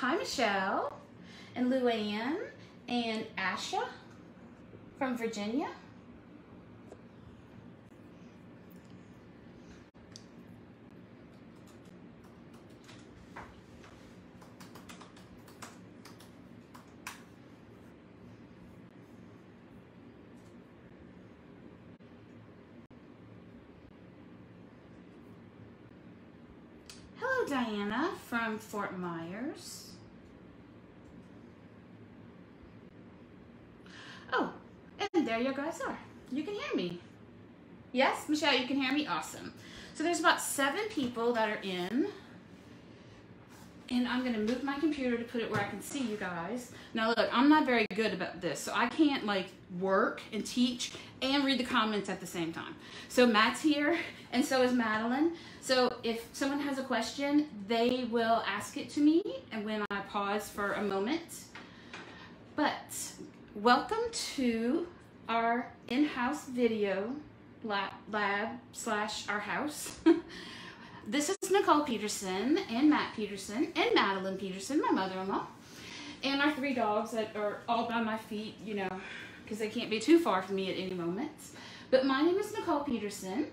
Hi, Michelle and Luann and Asha from Virginia. Hello, Diana from Fort Myers. Oh, and there you guys are. You can hear me. Yes, Michelle, you can hear me? Awesome. So there's about seven people that are in. And I'm gonna move my computer to put it where I can see you guys. Now look, I'm not very good about this, so I can't like work and teach and read the comments at the same time. So Matt's here, and so is Madeline. So if someone has a question, they will ask it to me, and when I pause for a moment. But welcome to our in-house video lab, lab slash our house. this is Nicole Petersen and Matt Petersen and Madeline Petersen, my mother-in-law, and our three dogs that are all by my feet, you know, because they can't be too far from me at any moment. But my name is Nicole Petersen,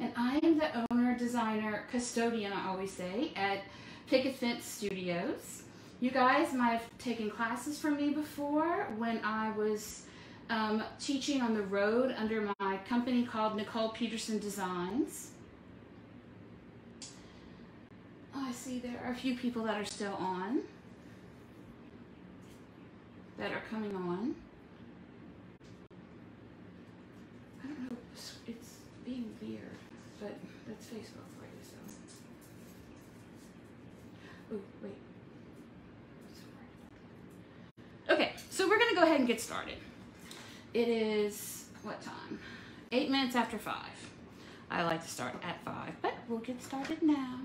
and I am the owner, designer, custodian, I always say, at Picket Fence Studios. You guys might have taken classes from me before when I was um, teaching on the road under my company called Nicole Petersen Designs. Oh, I see there are a few people that are still on, that are coming on. I don't know, it's, being weird, but that's Facebook for you, so. Oh, wait. Okay, so we're gonna go ahead and get started. It is, what time? Eight minutes after five. I like to start at five, but we'll get started now.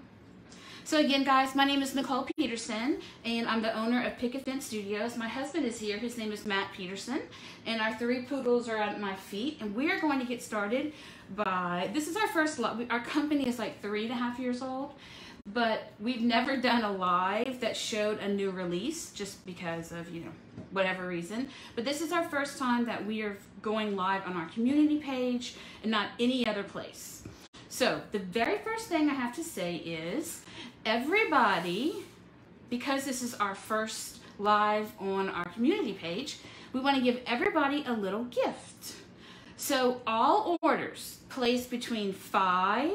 So again, guys, my name is Nicole Petersen, and I'm the owner of Pick Picket Fence Studios. My husband is here. His name is Matt Petersen, and our three poodles are at my feet. And we are going to get started by, this is our first, our company is like three and a half years old, but we've never done a live that showed a new release just because of, you know, whatever reason. But this is our first time that we are going live on our community page and not any other place. So the very first thing I have to say is everybody, because this is our first live on our community page, we want to give everybody a little gift. So all orders placed between 5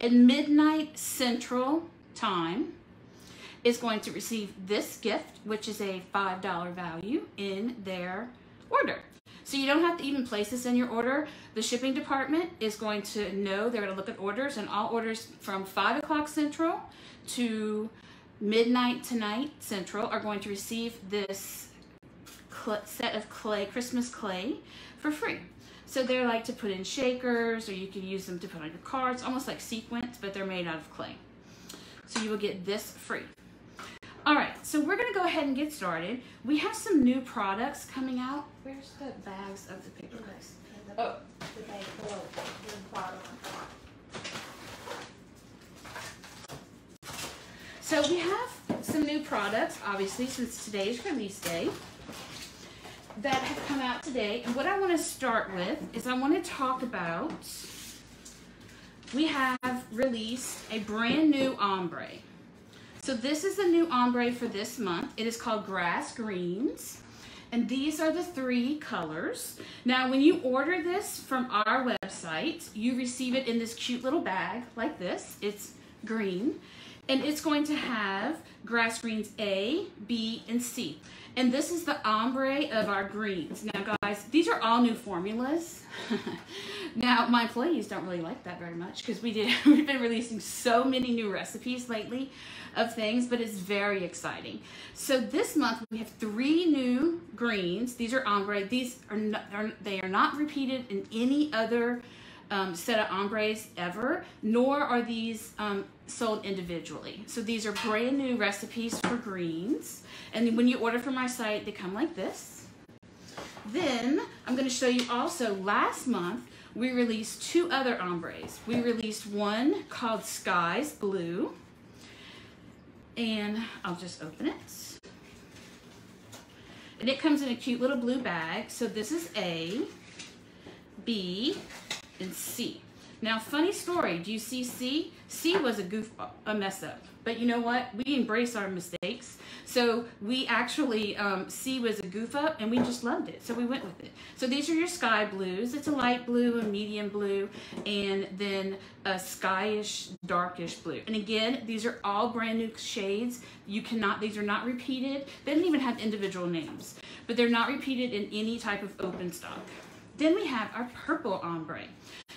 and midnight central time is going to receive this gift, which is a $5 value in their order. So you don't have to even place this in your order. The shipping department is going to know, they're gonna look at orders and all orders from five o'clock central to midnight tonight central are going to receive this set of clay, Christmas clay for free. So they're like to put in shakers or you can use them to put on your cards, almost like sequins, but they're made out of clay. So you will get this free. All right, so we're gonna go ahead and get started. We have some new products coming out. Where's the bags of the paper bags? Oh. The bag below, the bottom. So we have some new products, obviously, since today's release day, that have come out today. And what I want to start with is I want to talk about, we have released a brand new ombre. So this is the new ombre for this month. It is called Grass Greens. And these are the three colors. Now, when you order this from our website, you receive it in this cute little bag like this. It's green. And it's going to have grass greens A, B, and C. And this is the ombre of our greens. Now, guys, these are all new formulas. now, my employees don't really like that very much because we did we've been releasing so many new recipes lately of things, but it's very exciting. So this month we have three new greens. These are ombre. These are, not, are they are not repeated in any other um, set of ombres ever, nor are these um, sold individually. So these are brand new recipes for greens. And when you order from my site, they come like this. Then I'm going to show you also last month we released two other ombres. We released one called Skies Blue. And I'll just open it. And it comes in a cute little blue bag. So this is A, B, and C. Now, funny story. Do you see C? C was a goof, a mess up. But you know what? We embrace our mistakes. So we actually, um, C was a goof up and we just loved it. So we went with it. So these are your sky blues. It's a light blue, a medium blue, and then a skyish, darkish blue. And again, these are all brand new shades. You cannot, these are not repeated. They don't even have individual names, but they're not repeated in any type of open stock. Then we have our purple ombre.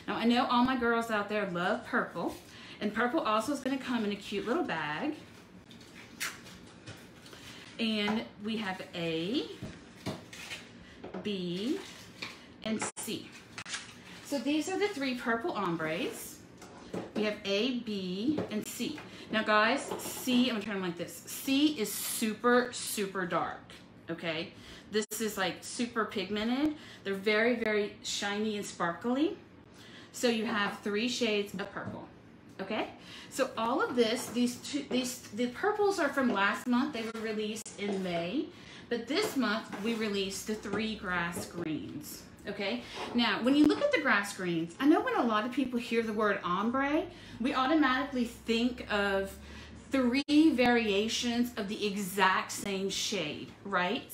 Now I know all my girls out there love purple. And purple also is going to come in a cute little bag. And we have A, B, and C. So these are the three purple ombres. We have A, B, and C. Now guys, C, I'm gonna turn them like this. C is super, super dark, okay? This is like super pigmented. They're very, very shiny and sparkly. So you have three shades of purple. Okay, so all of this, these two, these the purples are from last month. They were released in May, but this month we released the three grass greens. Okay, now when you look at the grass greens, I know when a lot of people hear the word ombre, we automatically think of three variations of the exact same shade, right?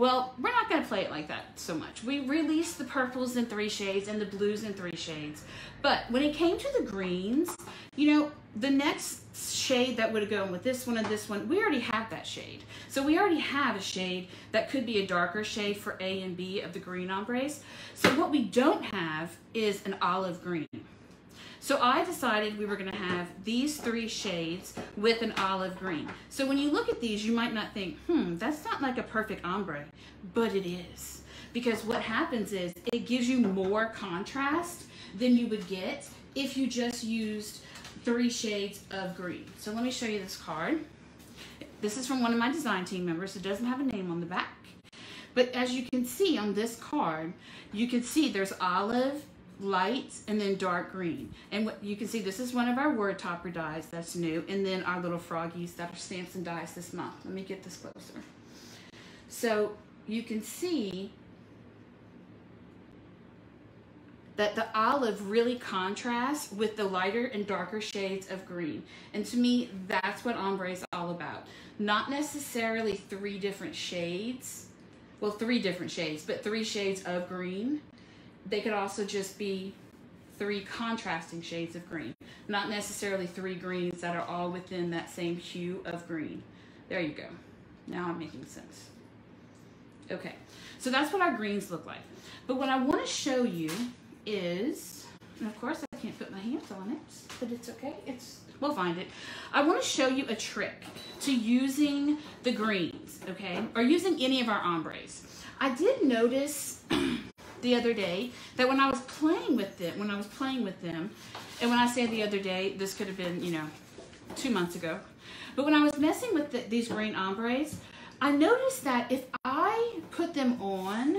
Well, we're not going to play it like that so much. We released the purples in three shades and the blues in three shades. But when it came to the greens, you know, the next shade that would go with this one and this one, we already have that shade. So we already have a shade that could be a darker shade for A and B of the green ombres. So what we don't have is an olive green. So I decided we were gonna have these three shades with an olive green. So when you look at these, you might not think, hmm, that's not like a perfect ombre, but it is. Because what happens is it gives you more contrast than you would get if you just used three shades of green. So let me show you this card. This is from one of my design team members. It doesn't have a name on the back. But as you can see on this card, you can see there's olive, light, and then dark green. And what you can see, this is one of our word topper dies that's new, and then our little froggies that are stamps and dies this month. Let me get this closer. So you can see that the olive really contrasts with the lighter and darker shades of green. And to me, that's what ombre is all about. Not necessarily three different shades, well, three different shades, but three shades of green. They could also just be three contrasting shades of green, not necessarily three greens that are all within that same hue of green. There you go. Now I'm making sense. Okay, so that's what our greens look like. But what I want to show you is, and of course I can't put my hands on it, but it's okay. It's We'll find it. I want to show you a trick to using the greens, okay, or using any of our ombres. I did notice the other day that when I was playing with them, when I was playing with them, and when I say the other day, this could have been, you know, two months ago, but when I was messing with the, these green ombres, I noticed that if I put them on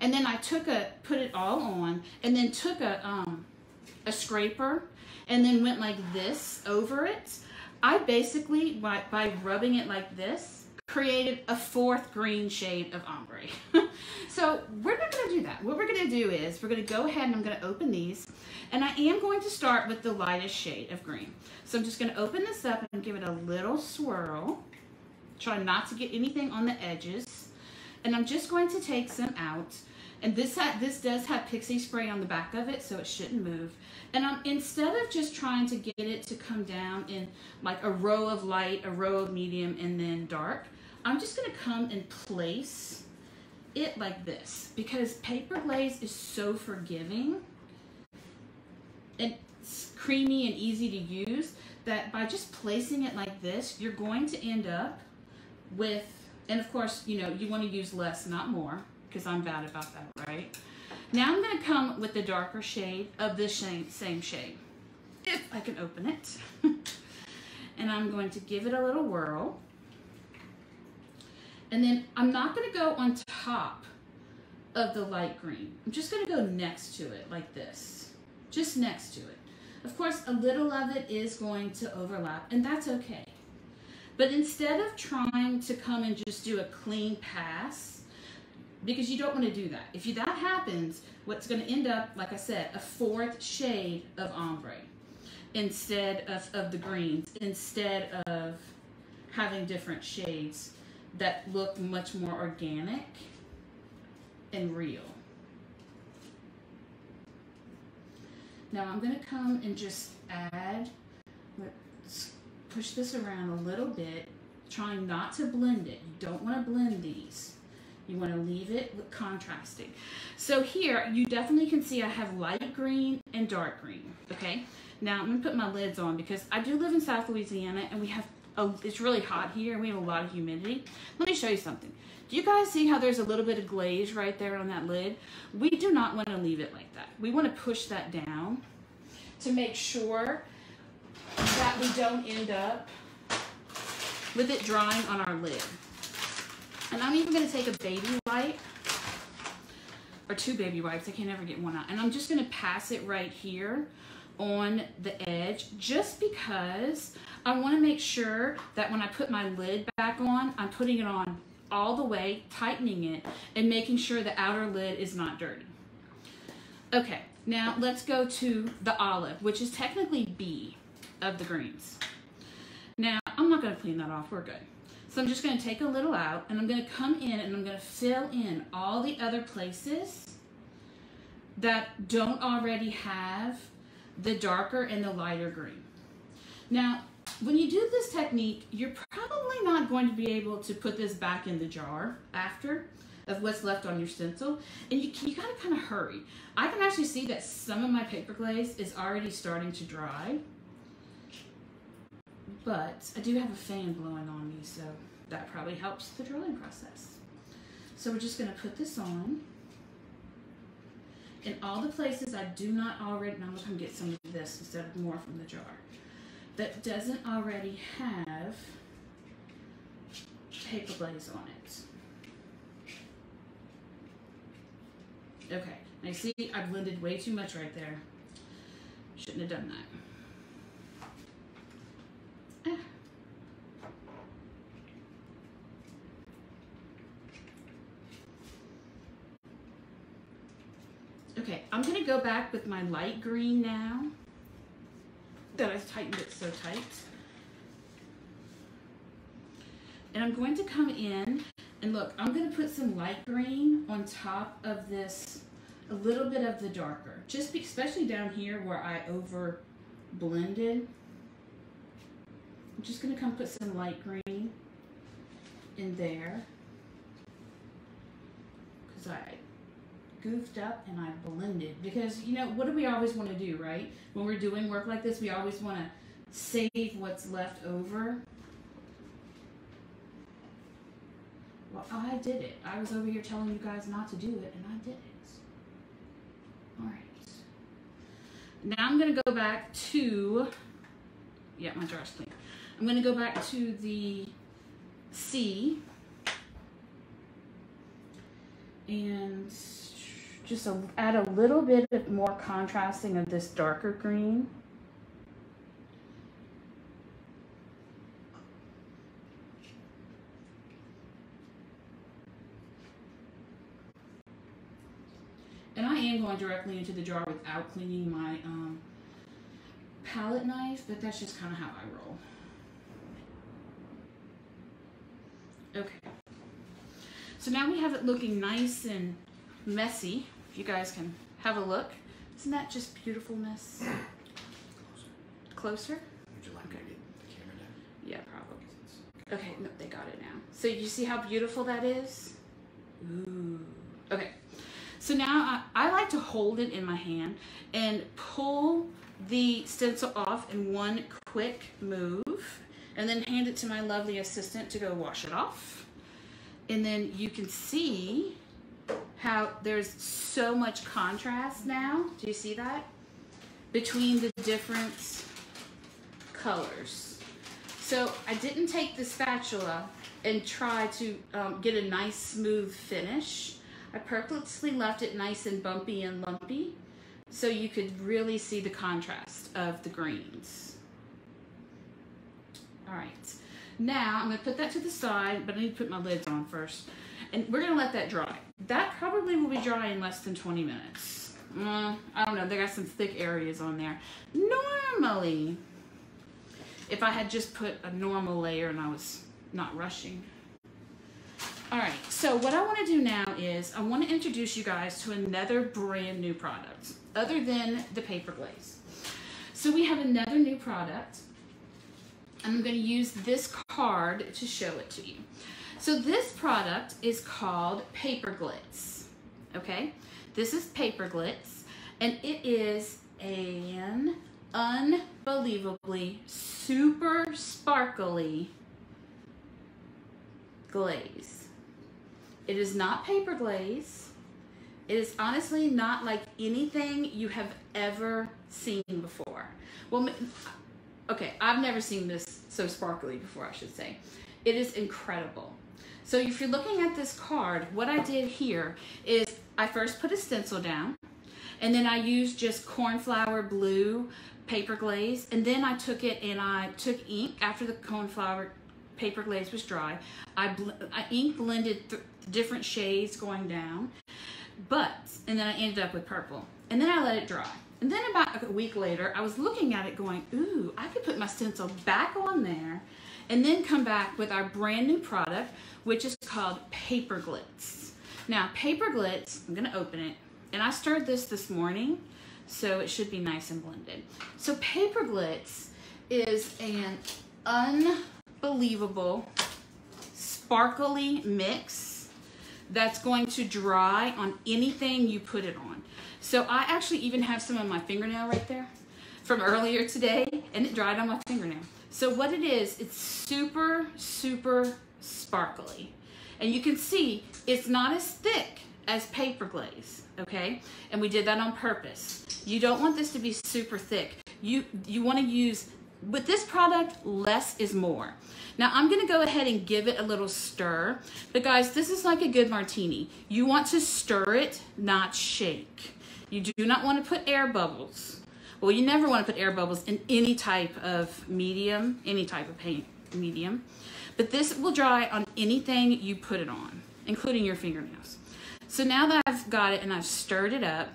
and then I took a, put it all on, and then took a, um, a scraper, and then went like this over it. I basically, by, by rubbing it like this, created a fourth green shade of ombre. so we're not gonna do that. What we're gonna do is, we're gonna go ahead and I'm gonna open these, and I am going to start with the lightest shade of green. So I'm just gonna open this up and give it a little swirl. Try not to get anything on the edges. And I'm just going to take some out. And this this does have pixie spray on the back of it, so it shouldn't move. And I'm, instead of just trying to get it to come down in like a row of light, a row of medium, and then dark, I'm just gonna come and place it like this because paper glaze is so forgiving and creamy and easy to use that by just placing it like this, you're going to end up with and of course, you know, you want to use less, not more, because I'm bad about that, right? Now I'm to come with the darker shade of this same, same shade, if I can open it. and I'm going to give it a little whirl. And then I'm not going to go on top of the light green. I'm just going to go next to it like this, just next to it. Of course, a little of it is going to overlap, and that's okay. But instead of trying to come and just do a clean pass, because you don't want to do that. If you, that happens, what's going to end up, like I said, a fourth shade of ombre instead of, of the greens, instead of having different shades that look much more organic and real. Now I'm to come and just add, let's push this around a little bit, trying not to blend it. You don't want to blend these. You want to leave it with contrasting. So here, you definitely can see I have light green and dark green, okay? Now I'm gonna put my lids on because I do live in South Louisiana and we have, oh, it's really hot here and we have a lot of humidity. Let me show you something. Do you guys see how there's a little bit of glaze right there on that lid? We do not want to leave it like that. We want to push that down to make sure that we don't end up with it drying on our lid. And I'm even going to take a baby wipe or two baby wipes. I can never get one out. And I'm just going to pass it right here on the edge just because I want to make sure that when I put my lid back on, I'm putting it on all the way, tightening it, and making sure the outer lid is not dirty. Okay, now let's go to the olive, which is technically B of the greens. Now, I'm not going to clean that off. We're good. So I'm just going to take a little out, and I'm going to come in and I'm going to fill in all the other places that don't already have the darker and the lighter green. Now, when you do this technique, you're probably not going to be able to put this back in the jar after of what's left on your stencil. And you, you gotta kind of hurry. I can actually see that some of my paper glaze is already starting to dry. But I do have a fan blowing on me, so that probably helps the drying process. So we're just gonna put this on. In all the places I do not already, now I'm gonna come get some of this instead of more from the jar that doesn't already have paper glaze on it. Okay, now see, I blended way too much right there. Shouldn't have done that. Ah. Okay, I'm gonna go back with my light green now that I tightened it so tight. And I'm going to come in and look, I'm going to put some light green on top of this, a little bit of the darker, just be, especially down here where I over blended. I'm just going to come put some light green in there because I goofed up and I blended. Because you know what do we always want to do right? When we're doing work like this we always want to save what's left over. Well I did it. I was over here telling you guys not to do it and I did it. All right. Now I'm gonna go back to yeah my jar's clean. I'm gonna go back to the C. And just a, add a little bit more contrasting of this darker green. And I am going directly into the jar without cleaning my um, palette knife, but that's just kind of how I roll. Okay. So now we have it looking nice and messy. If you guys can have a look. Isn't that just beautifulness? Closer? Would you like me to get the camera down? Yeah, probably. Okay, no, they got it now. So you see how beautiful that is? Ooh. Okay. So now I, I like to hold it in my hand and pull the stencil off in one quick move and then hand it to my lovely assistant to go wash it off. And then you can see how there's so much contrast now. Do you see that? Between the different colors. So I didn't take the spatula and try to um, get a nice smooth finish. I purposely left it nice and bumpy and lumpy so you could really see the contrast of the greens. All right, now I'm gonna put that to the side, but I need to put my lids on first. And we're gonna let that dry. That probably will be dry in less than 20 minutes. Mm, I don't know, they got some thick areas on there. Normally, if I had just put a normal layer and I was not rushing. All right, so what I wanna do now is I wanna introduce you guys to another brand new product other than the paper glaze. So we have another new product. And I'm gonna use this card to show it to you. So this product is called Paper Glitz, okay? This is Paper Glitz, and it is an unbelievably super sparkly glaze. It is not paper glaze. It is honestly not like anything you have ever seen before. Well, okay, I've never seen this so sparkly before, I should say. It is incredible. So if you're looking at this card, what I did here is I first put a stencil down and then I used just cornflower blue paper glaze and then I took it and I took ink after the cornflower paper glaze was dry. I, I ink blended different shades going down, but, and then I ended up with purple. And then I let it dry. And then about a week later, I was looking at it going, ooh, I could put my stencil back on there and then come back with our brand new product, which is called Paper Glitz. Now, Paper Glitz, I'm gonna open it, and I stirred this this morning, so it should be nice and blended. So Paper Glitz is an unbelievable sparkly mix that's going to dry on anything you put it on. So I actually even have some on my fingernail right there from earlier today and it dried on my fingernail. So what it is, it's super, super sparkly. And you can see it's not as thick as paper glaze, okay? And we did that on purpose. You don't want this to be super thick. You, you wanna use, with this product, less is more. Now I'm gonna go ahead and give it a little stir, but guys, this is like a good martini. You want to stir it, not shake. You do not want to put air bubbles. Well, you never want to put air bubbles in any type of medium, any type of paint medium. But this will dry on anything you put it on, including your fingernails. So now that I've got it and I've stirred it up,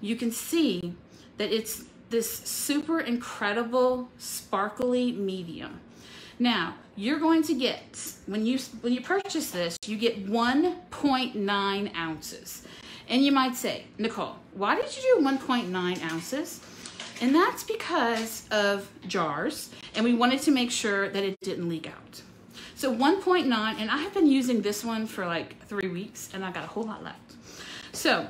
you can see that it's this super incredible sparkly medium. Now, you're going to get, when you, when you purchase this, you get 1.9 ounces. And you might say, Nicole, why did you do 1.9 ounces? And that's because of jars, and we wanted to make sure that it didn't leak out. So 1.9, and I have been using this one for like three weeks, and I got a whole lot left. So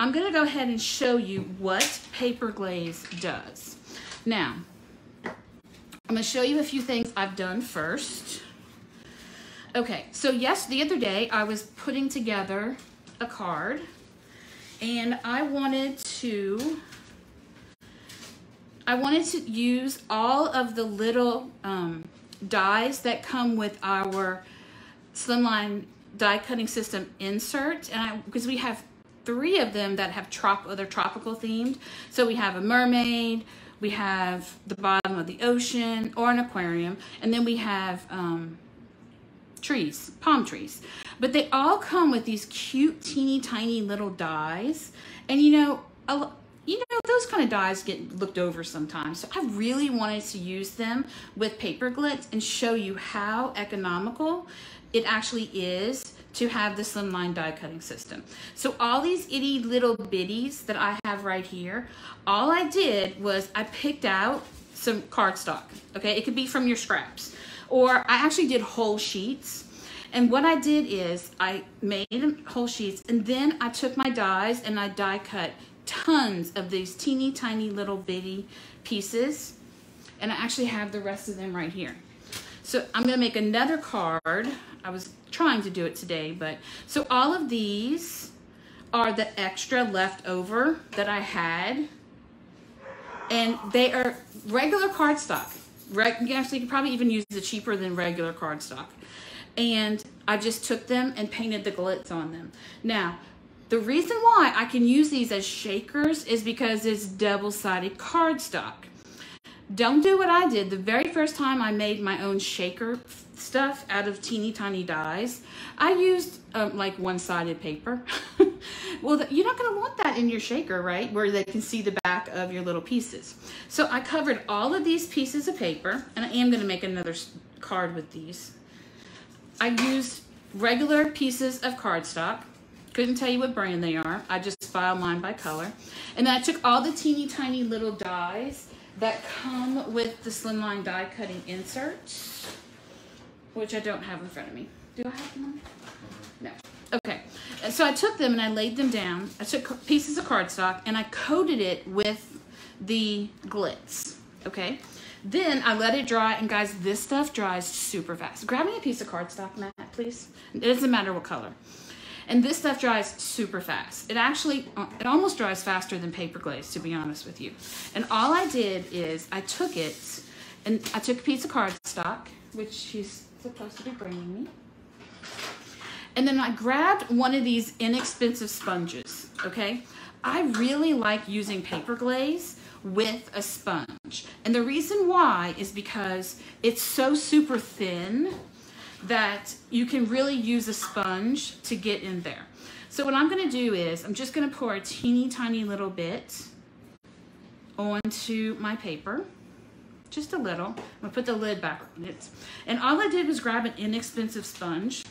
I'm gonna go ahead and show you what paper glaze does. Now, I'm gonna show you a few things I've done first. Okay, so yes, the other day I was putting together a card and I wanted to I wanted to use all of the little um, dies that come with our slimline die cutting system insert and because we have three of them that have trop other tropical themed so we have a mermaid we have the bottom of the ocean or an aquarium and then we have um, trees palm trees but they all come with these cute, teeny tiny little dies. And you know, a, you know, those kind of dies get looked over sometimes. So I really wanted to use them with paper glitz and show you how economical it actually is to have the slimline die cutting system. So all these itty little bitties that I have right here, all I did was I picked out some cardstock, okay? It could be from your scraps. Or I actually did whole sheets and what I did is I made whole sheets and then I took my dies and I die cut tons of these teeny tiny little bitty pieces. And I actually have the rest of them right here. So I'm gonna make another card. I was trying to do it today, but so all of these are the extra left over that I had. And they are regular cardstock. Actually, you actually could probably even use the cheaper than regular cardstock and I just took them and painted the glitz on them. Now, the reason why I can use these as shakers is because it's double-sided cardstock. don't do what I did. The very first time I made my own shaker stuff out of teeny tiny dies, I used um, like one-sided paper. well, you're not gonna want that in your shaker, right? Where they can see the back of your little pieces. So I covered all of these pieces of paper, and I am gonna make another card with these. I used regular pieces of cardstock. Couldn't tell you what brand they are. I just filed mine by color. And then I took all the teeny tiny little dies that come with the slimline die cutting inserts, which I don't have in front of me. Do I have them? No. Okay. So I took them and I laid them down. I took pieces of cardstock and I coated it with the glitz. Okay. Then I let it dry, and guys, this stuff dries super fast. Grab me a piece of cardstock, Matt, please. It doesn't matter what color. And this stuff dries super fast. It actually, uh, it almost dries faster than paper glaze, to be honest with you. And all I did is I took it, and I took a piece of cardstock, which she's supposed to be bringing me. And then I grabbed one of these inexpensive sponges, okay? I really like using paper glaze with a sponge. And the reason why is because it's so super thin that you can really use a sponge to get in there. So what I'm gonna do is, I'm just gonna pour a teeny tiny little bit onto my paper, just a little. I'm gonna put the lid back on it. And all I did was grab an inexpensive sponge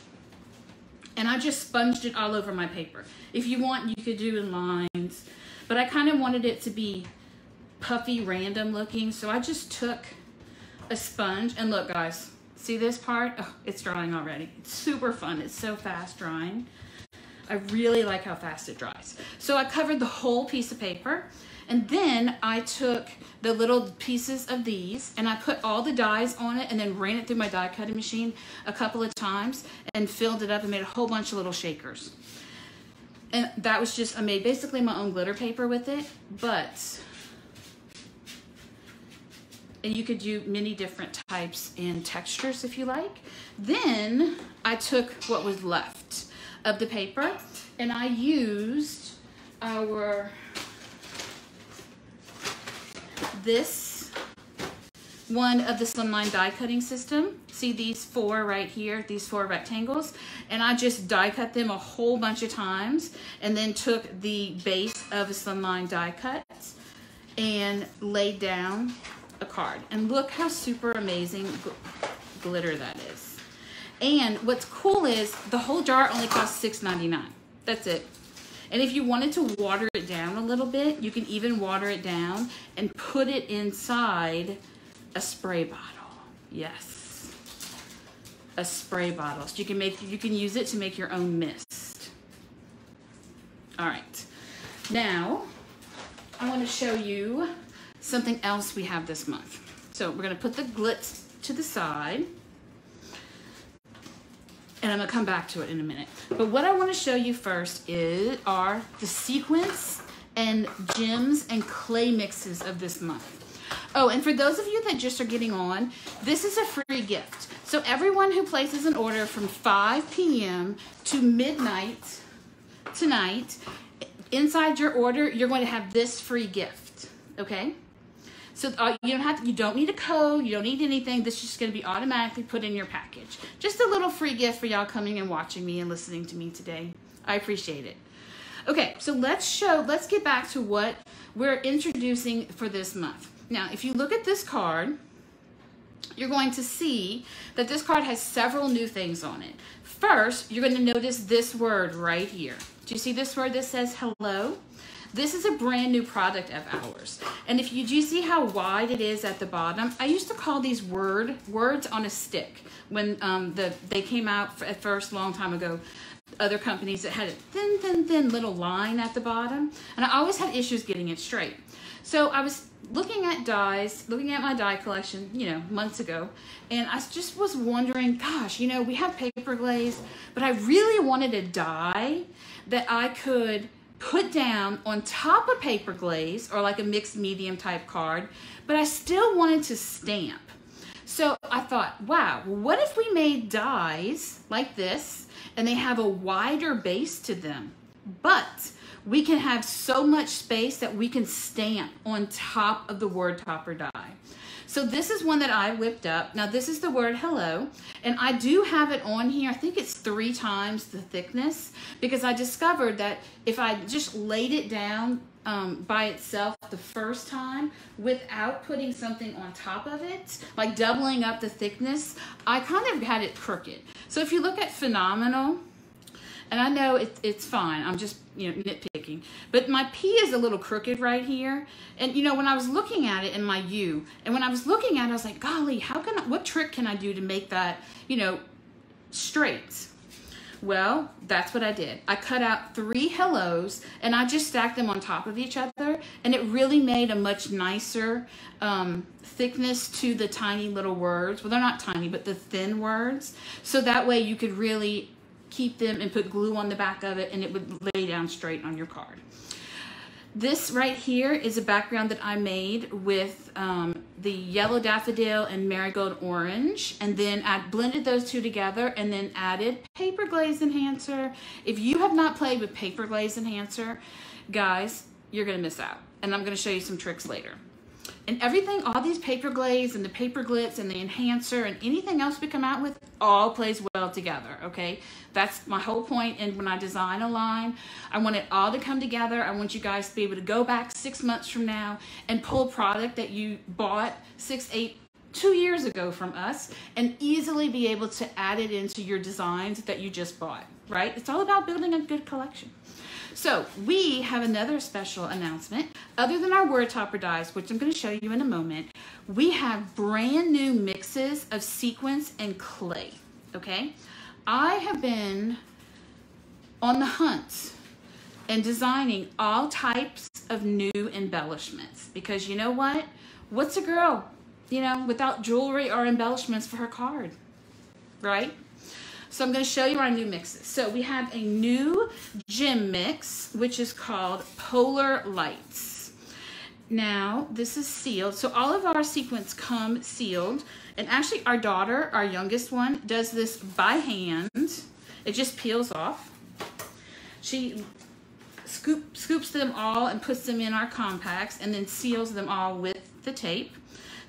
and I just sponged it all over my paper. If you want, you could do in lines, but I kind of wanted it to be puffy, random looking. So I just took a sponge and look guys, see this part? Oh, it's drying already. It's super fun. It's so fast drying. I really like how fast it dries. So I covered the whole piece of paper and then I took the little pieces of these and I put all the dies on it and then ran it through my die cutting machine a couple of times and filled it up and made a whole bunch of little shakers. And that was just, I made basically my own glitter paper with it, but and you could do many different types and textures if you like. Then I took what was left of the paper and I used our, this one of the slimline die cutting system. See these four right here, these four rectangles? And I just die cut them a whole bunch of times and then took the base of a slimline die cut and laid down a card. And look how super amazing gl glitter that is. And what's cool is the whole jar only costs $6.99. That's it. And if you wanted to water it down a little bit, you can even water it down and put it inside a spray bottle. Yes. A spray bottle. So you can make you can use it to make your own mist. All right. Now, I want to show you something else we have this month. So we're gonna put the glitz to the side and I'm gonna come back to it in a minute. But what I wanna show you first is are the sequins and gems and clay mixes of this month. Oh, and for those of you that just are getting on, this is a free gift. So everyone who places an order from 5 p.m. to midnight tonight, inside your order, you're going to have this free gift, okay? So uh, you don't have to, you don't need a code, you don't need anything. This is just going to be automatically put in your package. Just a little free gift for y'all coming and watching me and listening to me today. I appreciate it. Okay, so let's show, let's get back to what we're introducing for this month. Now, if you look at this card, you're going to see that this card has several new things on it. First, you're going to notice this word right here. Do you see this word that says hello? This is a brand new product of ours. And if you do see how wide it is at the bottom, I used to call these word words on a stick when um, the they came out at first a long time ago. Other companies that had a thin, thin, thin little line at the bottom. And I always had issues getting it straight. So I was looking at dies, looking at my die collection, you know, months ago, and I just was wondering, gosh, you know, we have paper glaze, but I really wanted a die that I could put down on top of paper glaze or like a mixed medium type card, but I still wanted to stamp. So I thought, wow, what if we made dies like this and they have a wider base to them, but we can have so much space that we can stamp on top of the word topper die. So this is one that I whipped up. Now this is the word hello, and I do have it on here. I think it's three times the thickness because I discovered that if I just laid it down um, by itself the first time without putting something on top of it, like doubling up the thickness, I kind of had it crooked. So if you look at Phenomenal, and I know it, it's fine. I'm just, you know, nitpicking. But my P is a little crooked right here. And, you know, when I was looking at it in my U, and when I was looking at it, I was like, golly, how can I, what trick can I do to make that, you know, straight? Well, that's what I did. I cut out three hellos and I just stacked them on top of each other and it really made a much nicer um, thickness to the tiny little words. Well, they're not tiny, but the thin words. So that way you could really keep them and put glue on the back of it and it would lay down straight on your card. This right here is a background that I made with um, the yellow daffodil and marigold orange and then I blended those two together and then added paper glaze enhancer. If you have not played with paper glaze enhancer, guys, you're gonna miss out. And I'm gonna show you some tricks later. And everything, all these paper glaze and the paper glitz and the enhancer and anything else we come out with all plays well together, okay? That's my whole point. And when I design a line, I want it all to come together. I want you guys to be able to go back six months from now and pull product that you bought six, eight, two years ago from us and easily be able to add it into your designs that you just bought, right? It's all about building a good collection. So we have another special announcement. Other than our word topper dies, which I'm going to show you in a moment, we have brand new mixes of sequins and clay, okay? I have been on the hunt and designing all types of new embellishments because you know what? What's a girl, you know, without jewelry or embellishments for her card, right? So I'm going to show you our new mixes. So we have a new gem mix, which is called Polar Lights. Now, this is sealed. So all of our sequins come sealed. And actually, our daughter, our youngest one, does this by hand. It just peels off. She scoop, scoops them all and puts them in our compacts and then seals them all with the tape.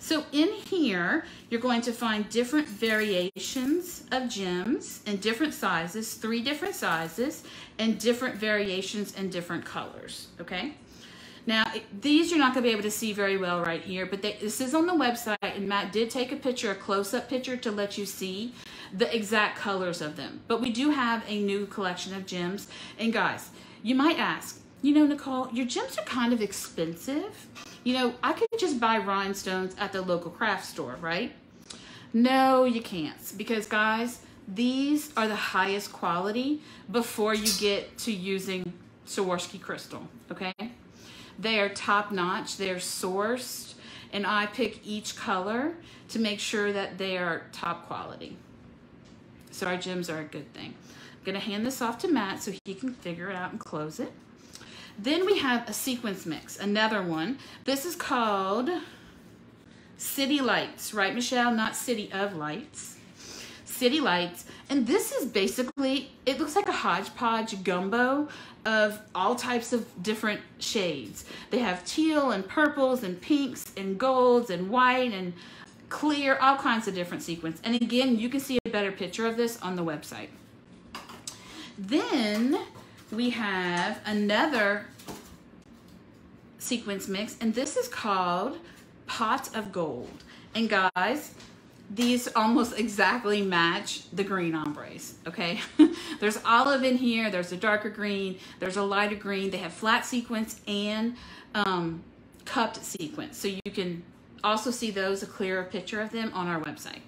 So in here, you're going to find different variations of gems in different sizes, three different sizes, and different variations and different colors, okay? Now, these you're not going to be able to see very well right here, but they, this is on the website, and Matt did take a picture, a close-up picture, to let you see the exact colors of them. But we do have a new collection of gems. And guys, you might ask, you know, Nicole, your gems are kind of expensive. You know, I could just buy rhinestones at the local craft store, right? No, you can't. Because, guys, these are the highest quality before you get to using Swarovski crystal, okay? They are top notch, they're sourced, and I pick each color to make sure that they are top quality. So our gems are a good thing. I'm gonna hand this off to Matt so he can figure it out and close it. Then we have a sequins mix, another one. This is called City Lights, right Michelle? Not City of Lights. City Lights. And this is basically, it looks like a hodgepodge gumbo of all types of different shades. They have teal and purples and pinks and golds and white and clear, all kinds of different sequins. And again, you can see a better picture of this on the website. Then we have another sequins mix, and this is called Pot of Gold. And guys, these almost exactly match the green ombres, okay? there's olive in here, there's a darker green, there's a lighter green. They have flat sequins and um, cupped sequins. So you can also see those, a clearer picture of them on our website.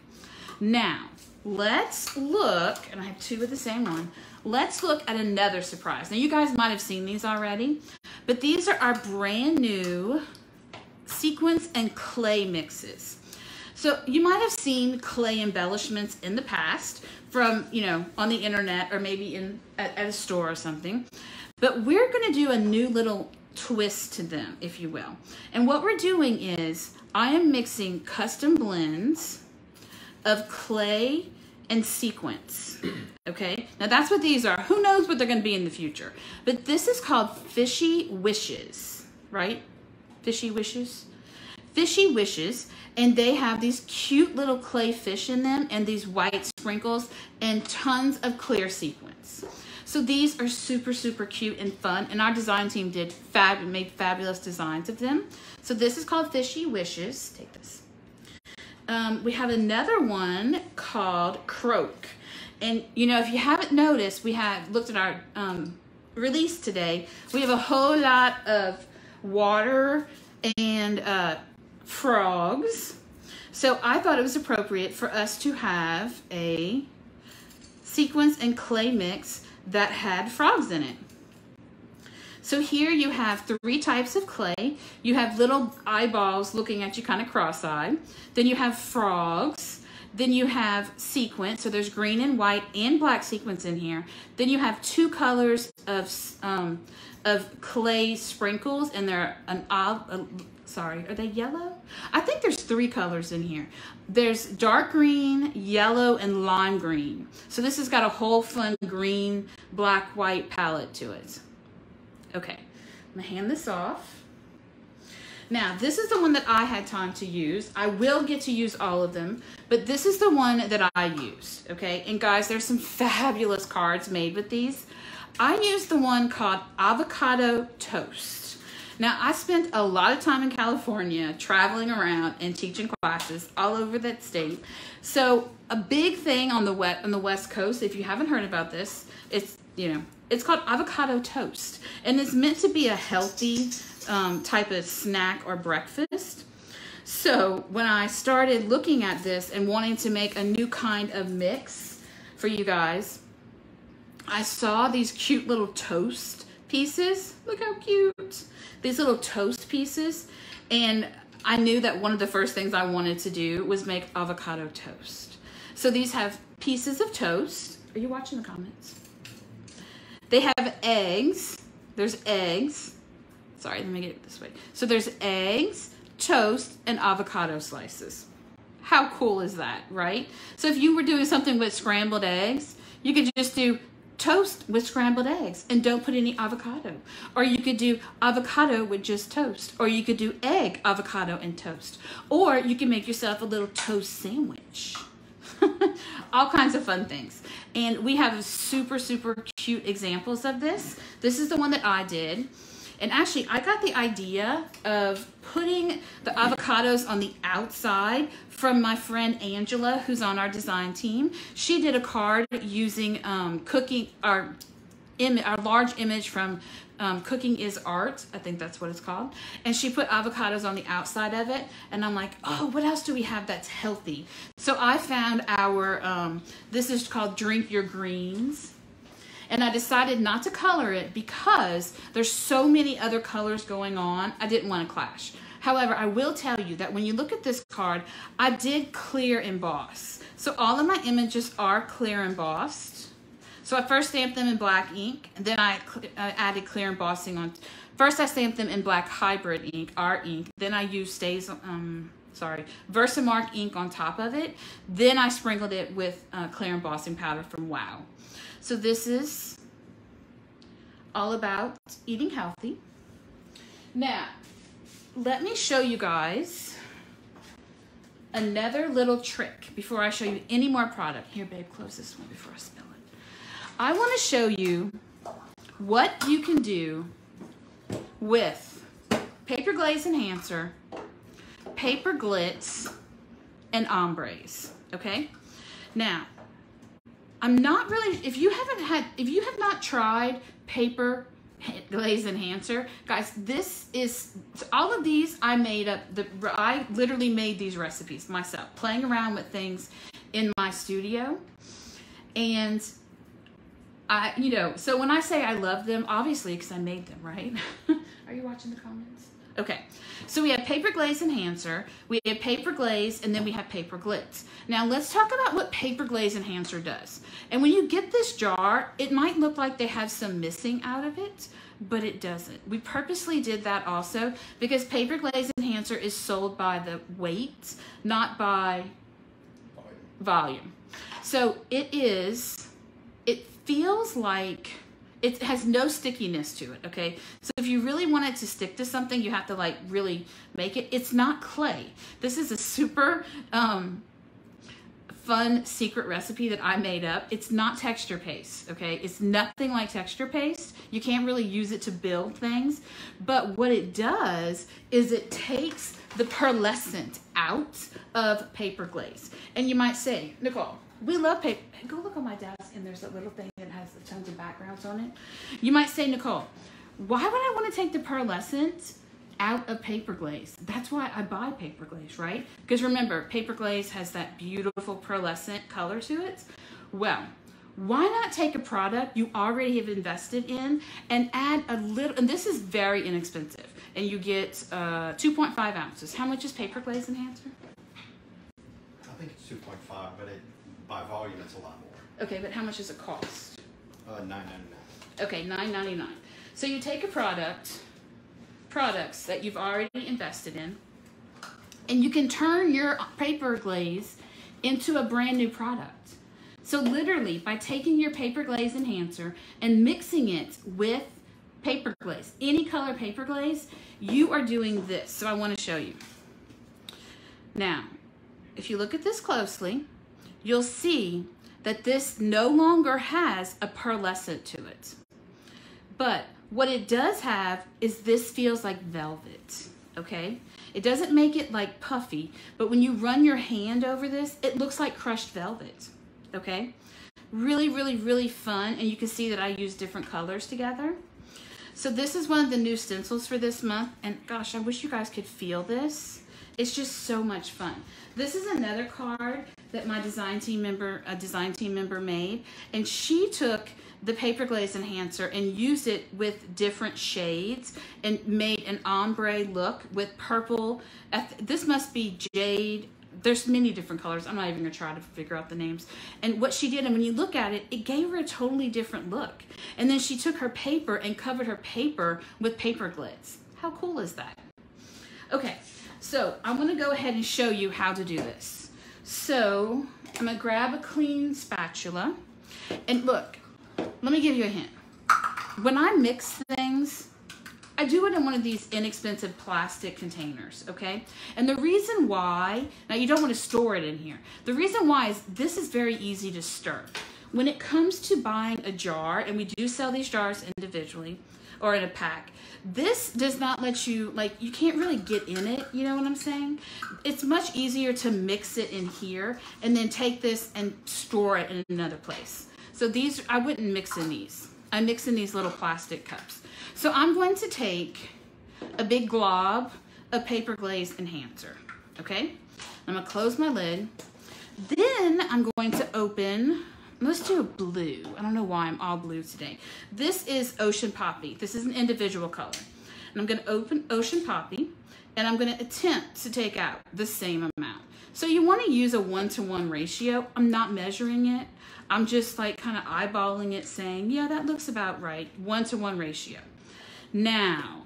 Now, let's look, and I have two of the same one. Let's look at another surprise. Now, you guys might have seen these already, but these are our brand new sequins and clay mixes. So you might have seen clay embellishments in the past from, you know, on the internet or maybe in at, at a store or something. But we're going to do a new little twist to them, if you will. And what we're doing is I am mixing custom blends of clay and sequins. Okay, now that's what these are. Who knows what they're going to be in the future? But this is called Fishy Wishes, right? Fishy Wishes. Fishy Wishes, and they have these cute little clay fish in them and these white sprinkles and tons of clear sequins. So these are super, super cute and fun, and our design team did fab made fabulous designs of them. So this is called Fishy Wishes. Take this. Um, we have another one called Croak. And you know, if you haven't noticed, we have looked at our um, release today. We have a whole lot of water and uh, frogs. So I thought it was appropriate for us to have a sequins and clay mix that had frogs in it. So here you have three types of clay. You have little eyeballs looking at you kind of cross-eyed. Then you have frogs. Then you have sequins. So there's green and white and black sequins in here. Then you have two colors of um, of clay sprinkles and they're an olive, sorry, are they yellow? I think there's three colors in here. There's dark green, yellow, and lime green. So this has got a whole fun green, black, white palette to it. Okay, I'm gonna hand this off. Now, this is the one that I had time to use. I will get to use all of them, but this is the one that I use, okay? And guys, there's some fabulous cards made with these. I used the one called Avocado Toast. Now, I spent a lot of time in California traveling around and teaching classes all over that state. So, a big thing on the wet on the West Coast, if you haven't heard about this, it's, you know, it's called avocado toast. And it's meant to be a healthy um, type of snack or breakfast. So, when I started looking at this and wanting to make a new kind of mix for you guys, I saw these cute little toast pieces. Look how cute. These little toast pieces. And I knew that one of the first things I wanted to do was make avocado toast. So these have pieces of toast. Are you watching the comments? They have eggs. There's eggs. Sorry, let me get it this way. So there's eggs, toast, and avocado slices. How cool is that, right? So if you were doing something with scrambled eggs, you could just do toast with scrambled eggs and don't put any avocado. Or you could do avocado with just toast. Or you could do egg, avocado, and toast. Or you can make yourself a little toast sandwich. All kinds of fun things. And we have super, super cute examples of this. This is the one that I did. And actually, I got the idea of putting the avocados on the outside from my friend Angela, who's on our design team. She did a card using um, cooking, our, our large image from um, Cooking is Art. I think that's what it's called. And she put avocados on the outside of it. And I'm like, oh, what else do we have that's healthy? So I found our, um, this is called Drink Your Greens and I decided not to color it because there's so many other colors going on. I didn't want to clash. However, I will tell you that when you look at this card, I did clear emboss. So all of my images are clear embossed. So I first stamped them in black ink, and then I uh, added clear embossing on. First I stamped them in black hybrid ink, art ink. Then I used stays, um, sorry, Versamark ink on top of it. Then I sprinkled it with uh, clear embossing powder from WOW. So this is all about eating healthy. Now, let me show you guys another little trick before I show you any more product. Here, babe, close this one before I. I want to show you what you can do with paper glaze enhancer, paper glitz, and ombres, okay? Now, I'm not really, if you haven't had, if you have not tried paper glaze enhancer, guys, this is, all of these I made up, the, I literally made these recipes myself, playing around with things in my studio. And I, you know, so when I say I love them, obviously because I made them, right? Are you watching the comments? Okay, so we have paper glaze enhancer, we have paper glaze, and then we have paper glitz. Now let's talk about what paper glaze enhancer does. And when you get this jar, it might look like they have some missing out of it, but it doesn't. We purposely did that also because paper glaze enhancer is sold by the weight, not by volume. So it is, it feels like it has no stickiness to it, okay? So if you really want it to stick to something, you have to like really make it. It's not clay. This is a super um, fun secret recipe that I made up. It's not texture paste, okay? It's nothing like texture paste. You can't really use it to build things. But what it does is it takes the pearlescent out of paper glaze. And you might say, Nicole, we love paper. Go look on my desk and there's a little thing that has tons of backgrounds on it. You might say, Nicole, why would I want to take the pearlescent out of paper glaze. That's why I buy paper glaze, right? Because remember, paper glaze has that beautiful pearlescent color to it. Well, why not take a product you already have invested in and add a little, and this is very inexpensive, and you get uh, 2.5 ounces. How much is paper glaze enhancer? I think it's 2.5, but it, by volume, it's a lot more. Okay, but how much does it cost? Uh, 9.99. Okay, $9.99. So you take a product, products that you've already invested in, and you can turn your paper glaze into a brand new product. So literally, by taking your paper glaze enhancer and mixing it with paper glaze, any color paper glaze, you are doing this. So I want to show you. Now, if you look at this closely, you'll see that this no longer has a pearlescent to it. But what it does have is this feels like velvet, okay? It doesn't make it like puffy, but when you run your hand over this, it looks like crushed velvet, okay? Really, really, really fun, and you can see that I use different colors together. So this is one of the new stencils for this month, and gosh, I wish you guys could feel this. It's just so much fun. This is another card that my design team member, a design team member made, and she took the paper glaze enhancer and used it with different shades and made an ombre look with purple. This must be jade. There's many different colors. I'm not even gonna try to figure out the names. And what she did, and when you look at it, it gave her a totally different look. And then she took her paper and covered her paper with paper glaze. How cool is that? Okay, so I'm gonna go ahead and show you how to do this. So I'm gonna grab a clean spatula and look, let me give you a hint. When I mix things, I do it in one of these inexpensive plastic containers, okay? And the reason why, now you don't want to store it in here. The reason why is this is very easy to stir. When it comes to buying a jar, and we do sell these jars individually or in a pack, this does not let you, like, you can't really get in it, you know what I'm saying? It's much easier to mix it in here and then take this and store it in another place. So these, I wouldn't mix in these. I mix in these little plastic cups. So I'm going to take a big glob of paper glaze enhancer, okay? I'm gonna close my lid. Then I'm going to open, let's do a blue. I don't know why I'm all blue today. This is Ocean Poppy. This is an individual color. And I'm gonna open Ocean Poppy and I'm gonna attempt to take out the same amount. So you wanna use a one-to-one -one ratio. I'm not measuring it. I'm just like kind of eyeballing it saying, yeah, that looks about right. One to one ratio. Now,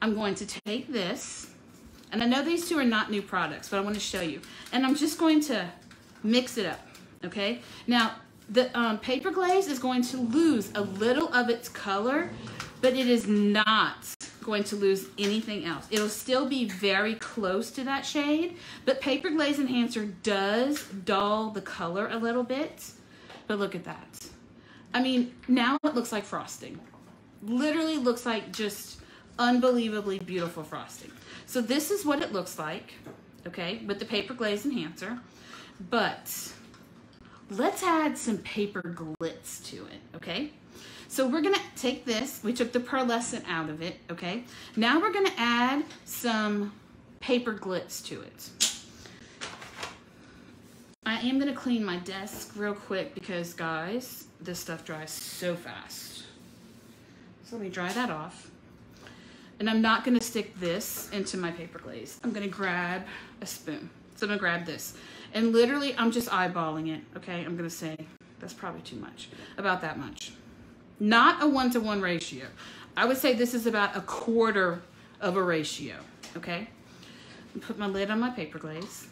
I'm going to take this, and I know these two are not new products, but I want to show you. And I'm just going to mix it up, okay? Now, the um, paper glaze is going to lose a little of its color, but it is not going to lose anything else. It'll still be very close to that shade, but paper glaze enhancer does dull the color a little bit. But look at that. I mean, now it looks like frosting. Literally looks like just unbelievably beautiful frosting. So this is what it looks like, okay, with the paper glaze enhancer. But let's add some paper glitz to it, okay? So we're gonna take this, we took the pearlescent out of it, okay? Now we're gonna add some paper glitz to it. I am gonna clean my desk real quick because guys, this stuff dries so fast. So let me dry that off. And I'm not gonna stick this into my paper glaze. I'm gonna grab a spoon. So I'm gonna grab this. And literally, I'm just eyeballing it, okay? I'm gonna say, that's probably too much, about that much. Not a one-to-one -one ratio. I would say this is about a quarter of a ratio, okay? Put my lid on my paper glaze.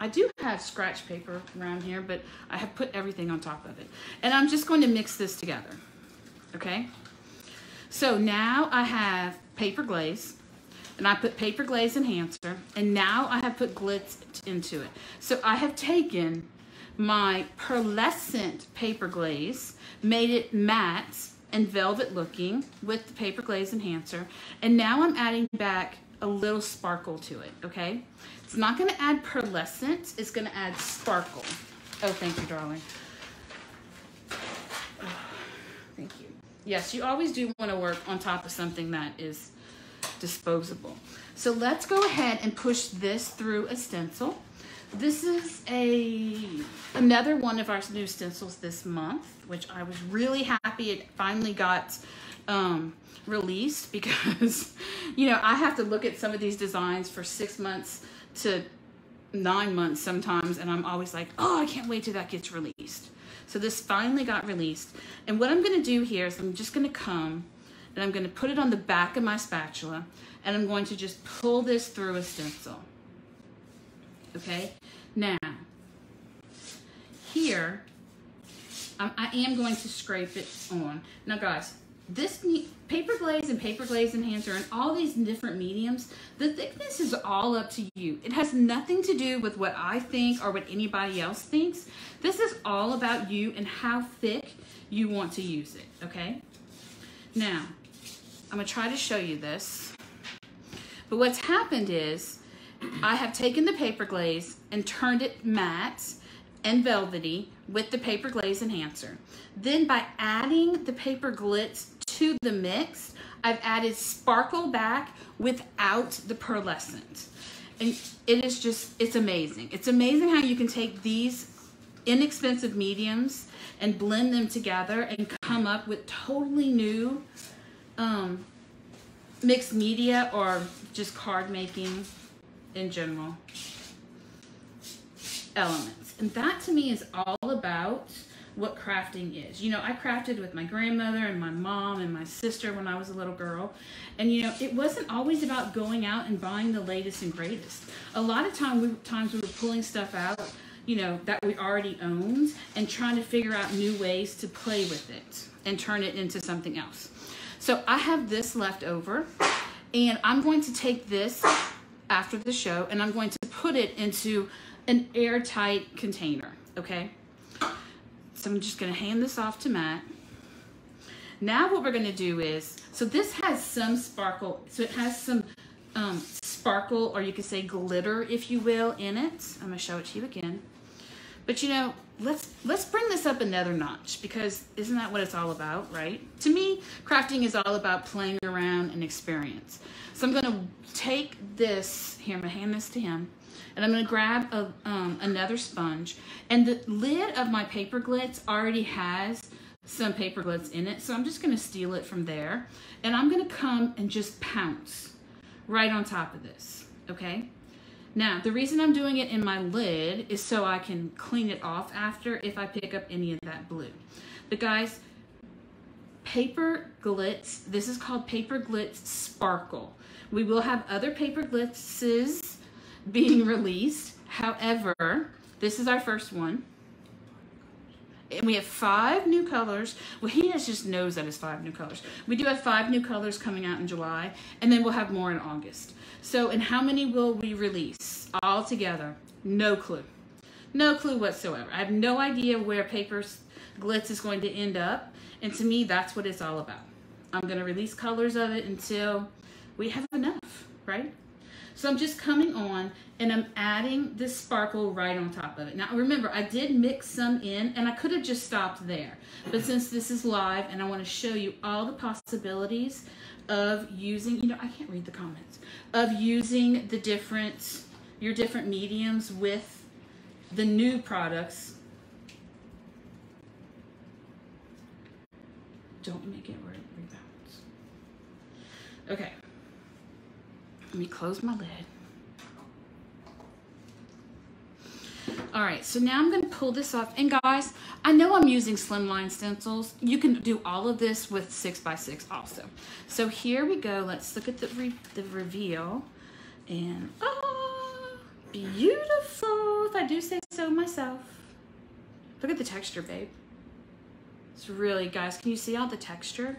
I do have scratch paper around here, but I have put everything on top of it. And I'm just going to mix this together. okay? So now I have paper glaze, and I put paper glaze enhancer, and now I have put glitz into it. So I have taken my pearlescent paper glaze, made it matte and velvet looking with the paper glaze enhancer, and now I'm adding back a little sparkle to it, okay? It's not gonna add pearlescent, it's gonna add sparkle. Oh, thank you, darling. Thank you. Yes, you always do want to work on top of something that is disposable. So let's go ahead and push this through a stencil. This is a another one of our new stencils this month, which I was really happy it finally got um, released because, you know, I have to look at some of these designs for six months to nine months sometimes, and I'm always like, oh, I can't wait till that gets released. So this finally got released. And what I'm gonna do here is I'm just gonna come and I'm gonna put it on the back of my spatula and I'm going to just pull this through a stencil. Okay, now, here, I'm, I am going to scrape it on. Now guys, this paper glaze and paper glaze enhancer and all these different mediums, the thickness is all up to you. It has nothing to do with what I think or what anybody else thinks. This is all about you and how thick you want to use it, okay? Now, I'm gonna try to show you this. But what's happened is I have taken the paper glaze and turned it matte and velvety with the paper glaze enhancer. Then by adding the paper glitz to the mix, I've added sparkle back without the pearlescent. And it is just, it's amazing. It's amazing how you can take these inexpensive mediums and blend them together and come up with totally new um, mixed media or just card making in general elements. And that to me is all about what crafting is. You know, I crafted with my grandmother and my mom and my sister when I was a little girl. And you know, it wasn't always about going out and buying the latest and greatest. A lot of time we, times we were pulling stuff out, you know, that we already owned and trying to figure out new ways to play with it and turn it into something else. So I have this left over and I'm going to take this after the show and I'm going to put it into an airtight container, okay? So I'm just gonna hand this off to Matt. Now what we're gonna do is, so this has some sparkle, so it has some um, sparkle, or you could say glitter, if you will, in it. I'm gonna show it to you again. But you know, let's let's bring this up another notch because isn't that what it's all about, right? To me, crafting is all about playing around and experience. So I'm gonna take this, here, I'm gonna hand this to him. And I'm gonna grab a, um, another sponge. And the lid of my paper glitz already has some paper glitz in it. So I'm just gonna steal it from there. And I'm gonna come and just pounce right on top of this, okay? Now, the reason I'm doing it in my lid is so I can clean it off after if I pick up any of that blue. But guys, paper glitz, this is called paper glitz sparkle. We will have other paper glitzes being released. However, this is our first one. And we have five new colors. Well, he just knows that it's five new colors. We do have five new colors coming out in July, and then we'll have more in August. So, and how many will we release all together? No clue. No clue whatsoever. I have no idea where Papers Glitz is going to end up. And to me, that's what it's all about. I'm going to release colors of it until we have enough, right? So I'm just coming on and I'm adding this sparkle right on top of it. Now remember, I did mix some in and I could have just stopped there. But since this is live and I want to show you all the possibilities of using, you know, I can't read the comments, of using the different, your different mediums with the new products. Don't make it rebounds. Okay. Let me close my lid. All right, so now I'm gonna pull this off. And guys, I know I'm using slimline stencils. You can do all of this with six by six also. So here we go. Let's look at the, re the reveal. And, oh, beautiful, if I do say so myself. Look at the texture, babe. It's really, guys, can you see all the texture?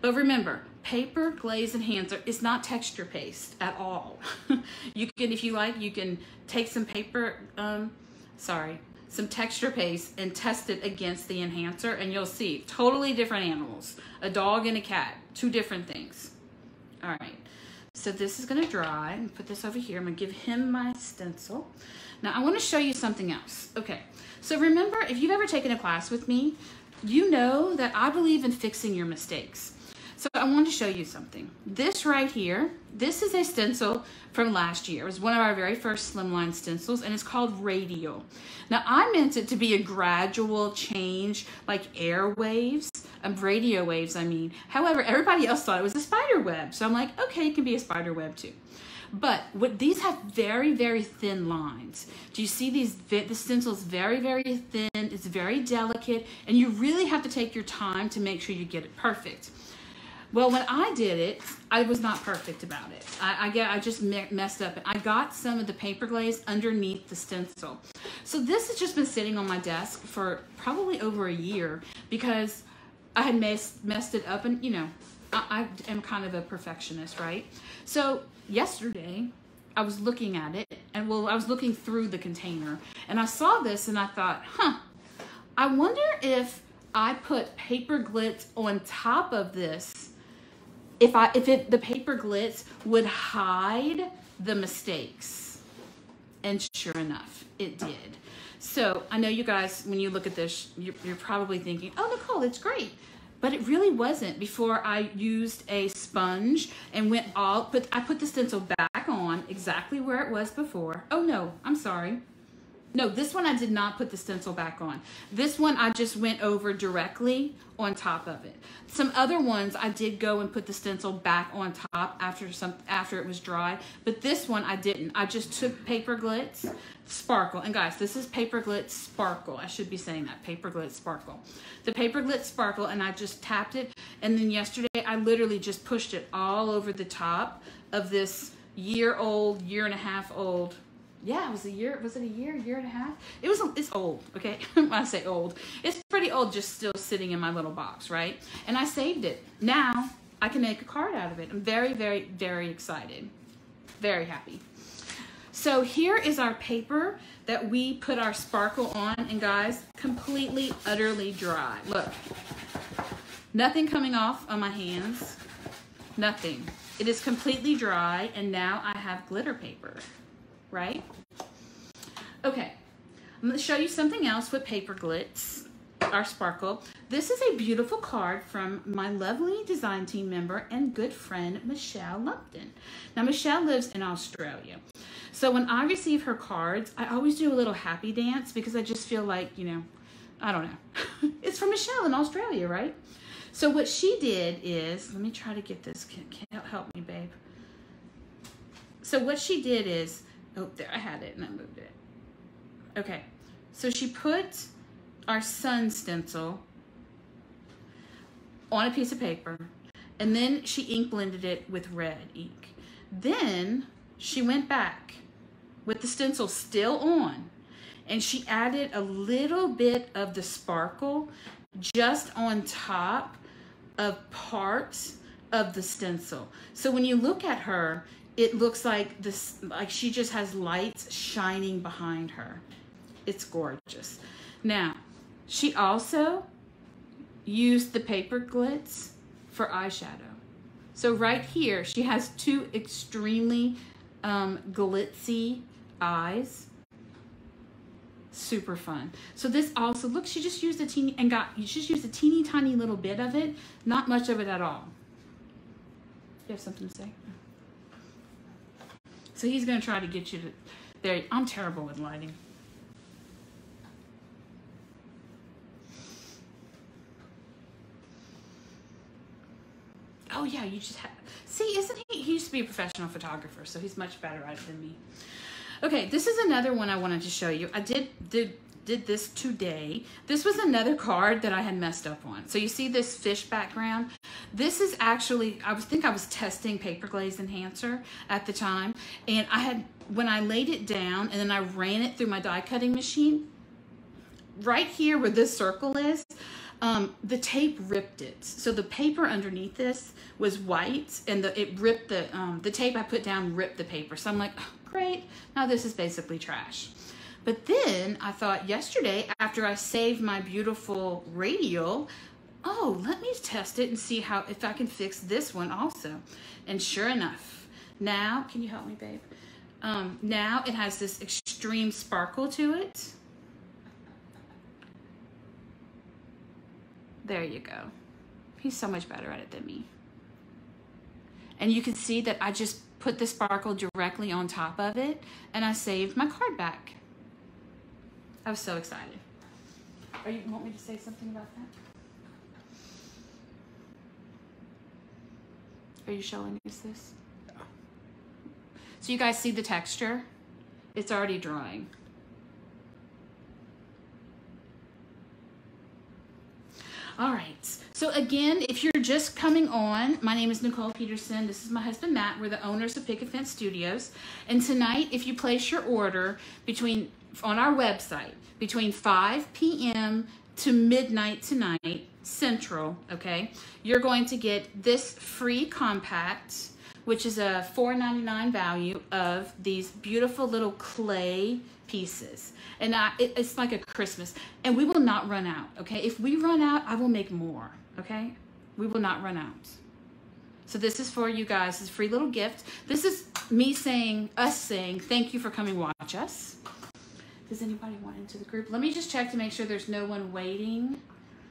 But remember, paper glaze enhancer is not texture paste at all. you can, if you like, you can take some paper, um, sorry, some texture paste and test it against the enhancer and you'll see totally different animals. A dog and a cat, two different things. All right, so this is gonna dry and put this over here. I'm gonna give him my stencil. Now I wanna show you something else. Okay, so remember, if you've ever taken a class with me, you know that I believe in fixing your mistakes. So I want to show you something. This right here, this is a stencil from last year. It was one of our very first slimline stencils and it's called Radial. Now I meant it to be a gradual change like air waves, um, radio waves I mean. However, everybody else thought it was a spider web. So I'm like, okay, it can be a spider web too. But what these have very, very thin lines. Do you see these? The stencil is very, very thin. It's very delicate, and you really have to take your time to make sure you get it perfect. Well, when I did it, I was not perfect about it. I, I get, I just me messed up. I got some of the paper glaze underneath the stencil. So this has just been sitting on my desk for probably over a year because I had messed, messed it up and, you know, I, I am kind of a perfectionist, right? So yesterday, I was looking at it and well, I was looking through the container and I saw this and I thought, huh, I wonder if I put paper glitz on top of this if I if it the paper glitz would hide the mistakes. And sure enough, it did. So I know you guys, when you look at this, you're, you're probably thinking, oh, Nicole, it's great. But it really wasn't before I used a sponge and went all, but I put the stencil back on exactly where it was before. Oh no, I'm sorry. No, this one I did not put the stencil back on. This one I just went over directly on top of it. Some other ones I did go and put the stencil back on top after some after it was dry, but this one I didn't. I just took paper glitz sparkle. And guys, this is paper glitz sparkle. I should be saying that paper glitz sparkle. The paper glitz sparkle and I just tapped it and then yesterday I literally just pushed it all over the top of this year old, year and a half old yeah, it was a year. Was it a year, year and a half? It was. It's old. Okay, when I say old, it's pretty old. Just still sitting in my little box, right? And I saved it. Now I can make a card out of it. I'm very, very, very excited. Very happy. So here is our paper that we put our sparkle on, and guys, completely, utterly dry. Look, nothing coming off on my hands. Nothing. It is completely dry, and now I have glitter paper right? Okay, I'm gonna show you something else with paper glitz, our sparkle. This is a beautiful card from my lovely design team member and good friend, Michelle Lumpton. Now, Michelle lives in Australia. So when I receive her cards, I always do a little happy dance because I just feel like, you know, I don't know. it's from Michelle in Australia, right? So what she did is, let me try to get this. Can, can help me, babe? So what she did is, Oh, there, I had it and I moved it. Okay, so she put our sun stencil on a piece of paper and then she ink blended it with red ink. Then she went back with the stencil still on and she added a little bit of the sparkle just on top of parts of the stencil. So when you look at her, it looks like this like she just has lights shining behind her. It's gorgeous. Now she also used the paper glitz for eyeshadow. So right here she has two extremely um, glitzy eyes. Super fun. So this also look she just used a teeny and got you just used a teeny tiny little bit of it. Not much of it at all. You have something to say so he's going to try to get you to there. I'm terrible with lighting. Oh yeah, you just have, see, isn't he, he used to be a professional photographer, so he's much better at it than me. Okay, this is another one I wanted to show you. I did, did did this today. This was another card that I had messed up on. So you see this fish background? This is actually, I was think I was testing paper glaze enhancer at the time. And I had, when I laid it down and then I ran it through my die cutting machine, right here where this circle is, um, the tape ripped it. So the paper underneath this was white, and the it ripped the um, the tape I put down ripped the paper. So I'm like, oh, great, now this is basically trash. But then I thought yesterday, after I saved my beautiful radial, oh, let me test it and see how if I can fix this one also. And sure enough, now can you help me, babe? Um, now it has this extreme sparkle to it. There you go. He's so much better at it than me. And you can see that I just put the sparkle directly on top of it and I saved my card back. I was so excited. Are you want me to say something about that? Are you showing us this? So you guys see the texture? It's already drying. All right. So again, if you're just coming on, my name is Nicole Petersen. This is my husband Matt. We're the owners of Pick Picket Fence Studios. And tonight, if you place your order between on our website between 5 p.m. to midnight tonight Central, okay, you're going to get this free compact, which is a $4.99 value of these beautiful little clay pieces. And I, it, it's like a Christmas. And we will not run out, okay? If we run out, I will make more, okay? We will not run out. So this is for you guys. This free little gift. This is me saying, us saying, thank you for coming watch us. Does anybody want into the group? Let me just check to make sure there's no one waiting.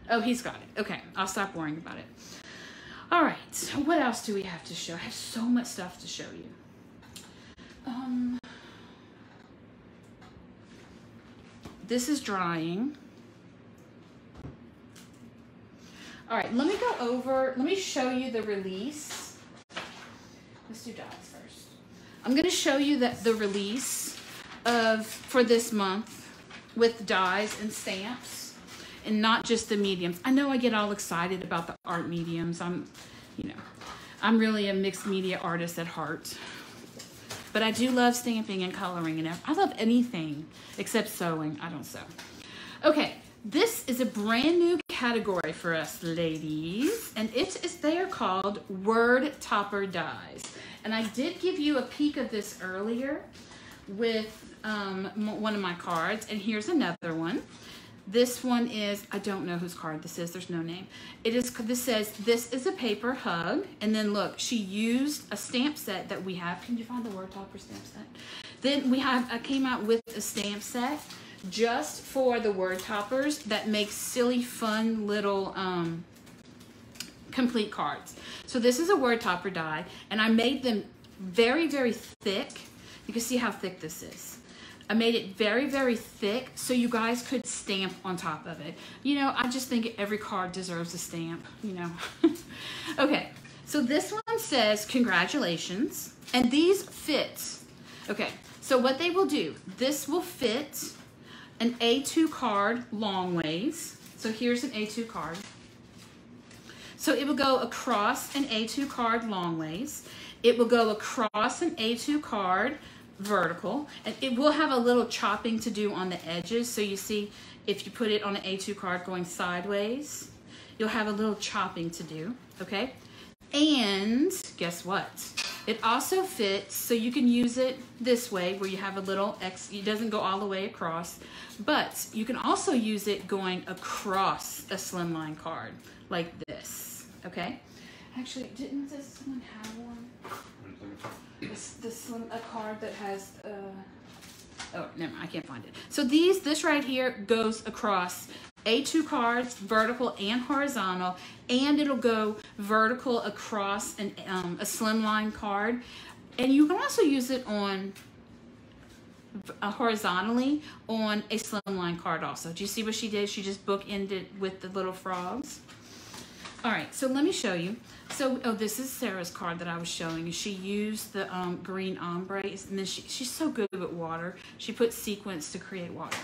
Oh, he's got it. Okay, I'll stop worrying about it. All right, so what else do we have to show? I have so much stuff to show you. Um, this is drying. All right, let me go over, let me show you the release. Let's do dies first. I'm gonna show you that the release of, for this month with dies and stamps and not just the mediums. I know I get all excited about the art mediums. I'm, you know, I'm really a mixed media artist at heart. But I do love stamping and coloring and I love anything except sewing. I don't sew. Okay, this is a brand new category for us ladies and it is they are called word topper dies. And I did give you a peek of this earlier with um, one of my cards and here's another one. This one is, I don't know whose card this is, there's no name. It is, this says, this is a paper hug. And then look, she used a stamp set that we have. Can you find the word topper stamp set? Then we have, I came out with a stamp set just for the word toppers that make silly, fun little um, complete cards. So this is a word topper die, and I made them very, very thick. You can see how thick this is. I made it very, very thick so you guys could stamp on top of it. You know, I just think every card deserves a stamp, you know. okay, so this one says congratulations, and these fit. Okay, so what they will do, this will fit an A2 card long ways. So here's an A2 card. So it will go across an A2 card long ways. It will go across an A2 card vertical and it will have a little chopping to do on the edges so you see if you put it on an A2 card going sideways you'll have a little chopping to do okay and guess what it also fits so you can use it this way where you have a little X it doesn't go all the way across but you can also use it going across a slimline card like this okay actually didn't this one have one this, this a card that has, uh, oh, never mind, I can't find it. So these, this right here goes across A2 cards, vertical and horizontal, and it'll go vertical across an, um, a slimline card. And you can also use it on uh, horizontally on a slimline card also. Do you see what she did? She just bookended with the little frogs. All right, so let me show you. So, oh, this is Sarah's card that I was showing. She used the um, green ombre, and then she, she's so good with water. She put sequins to create water.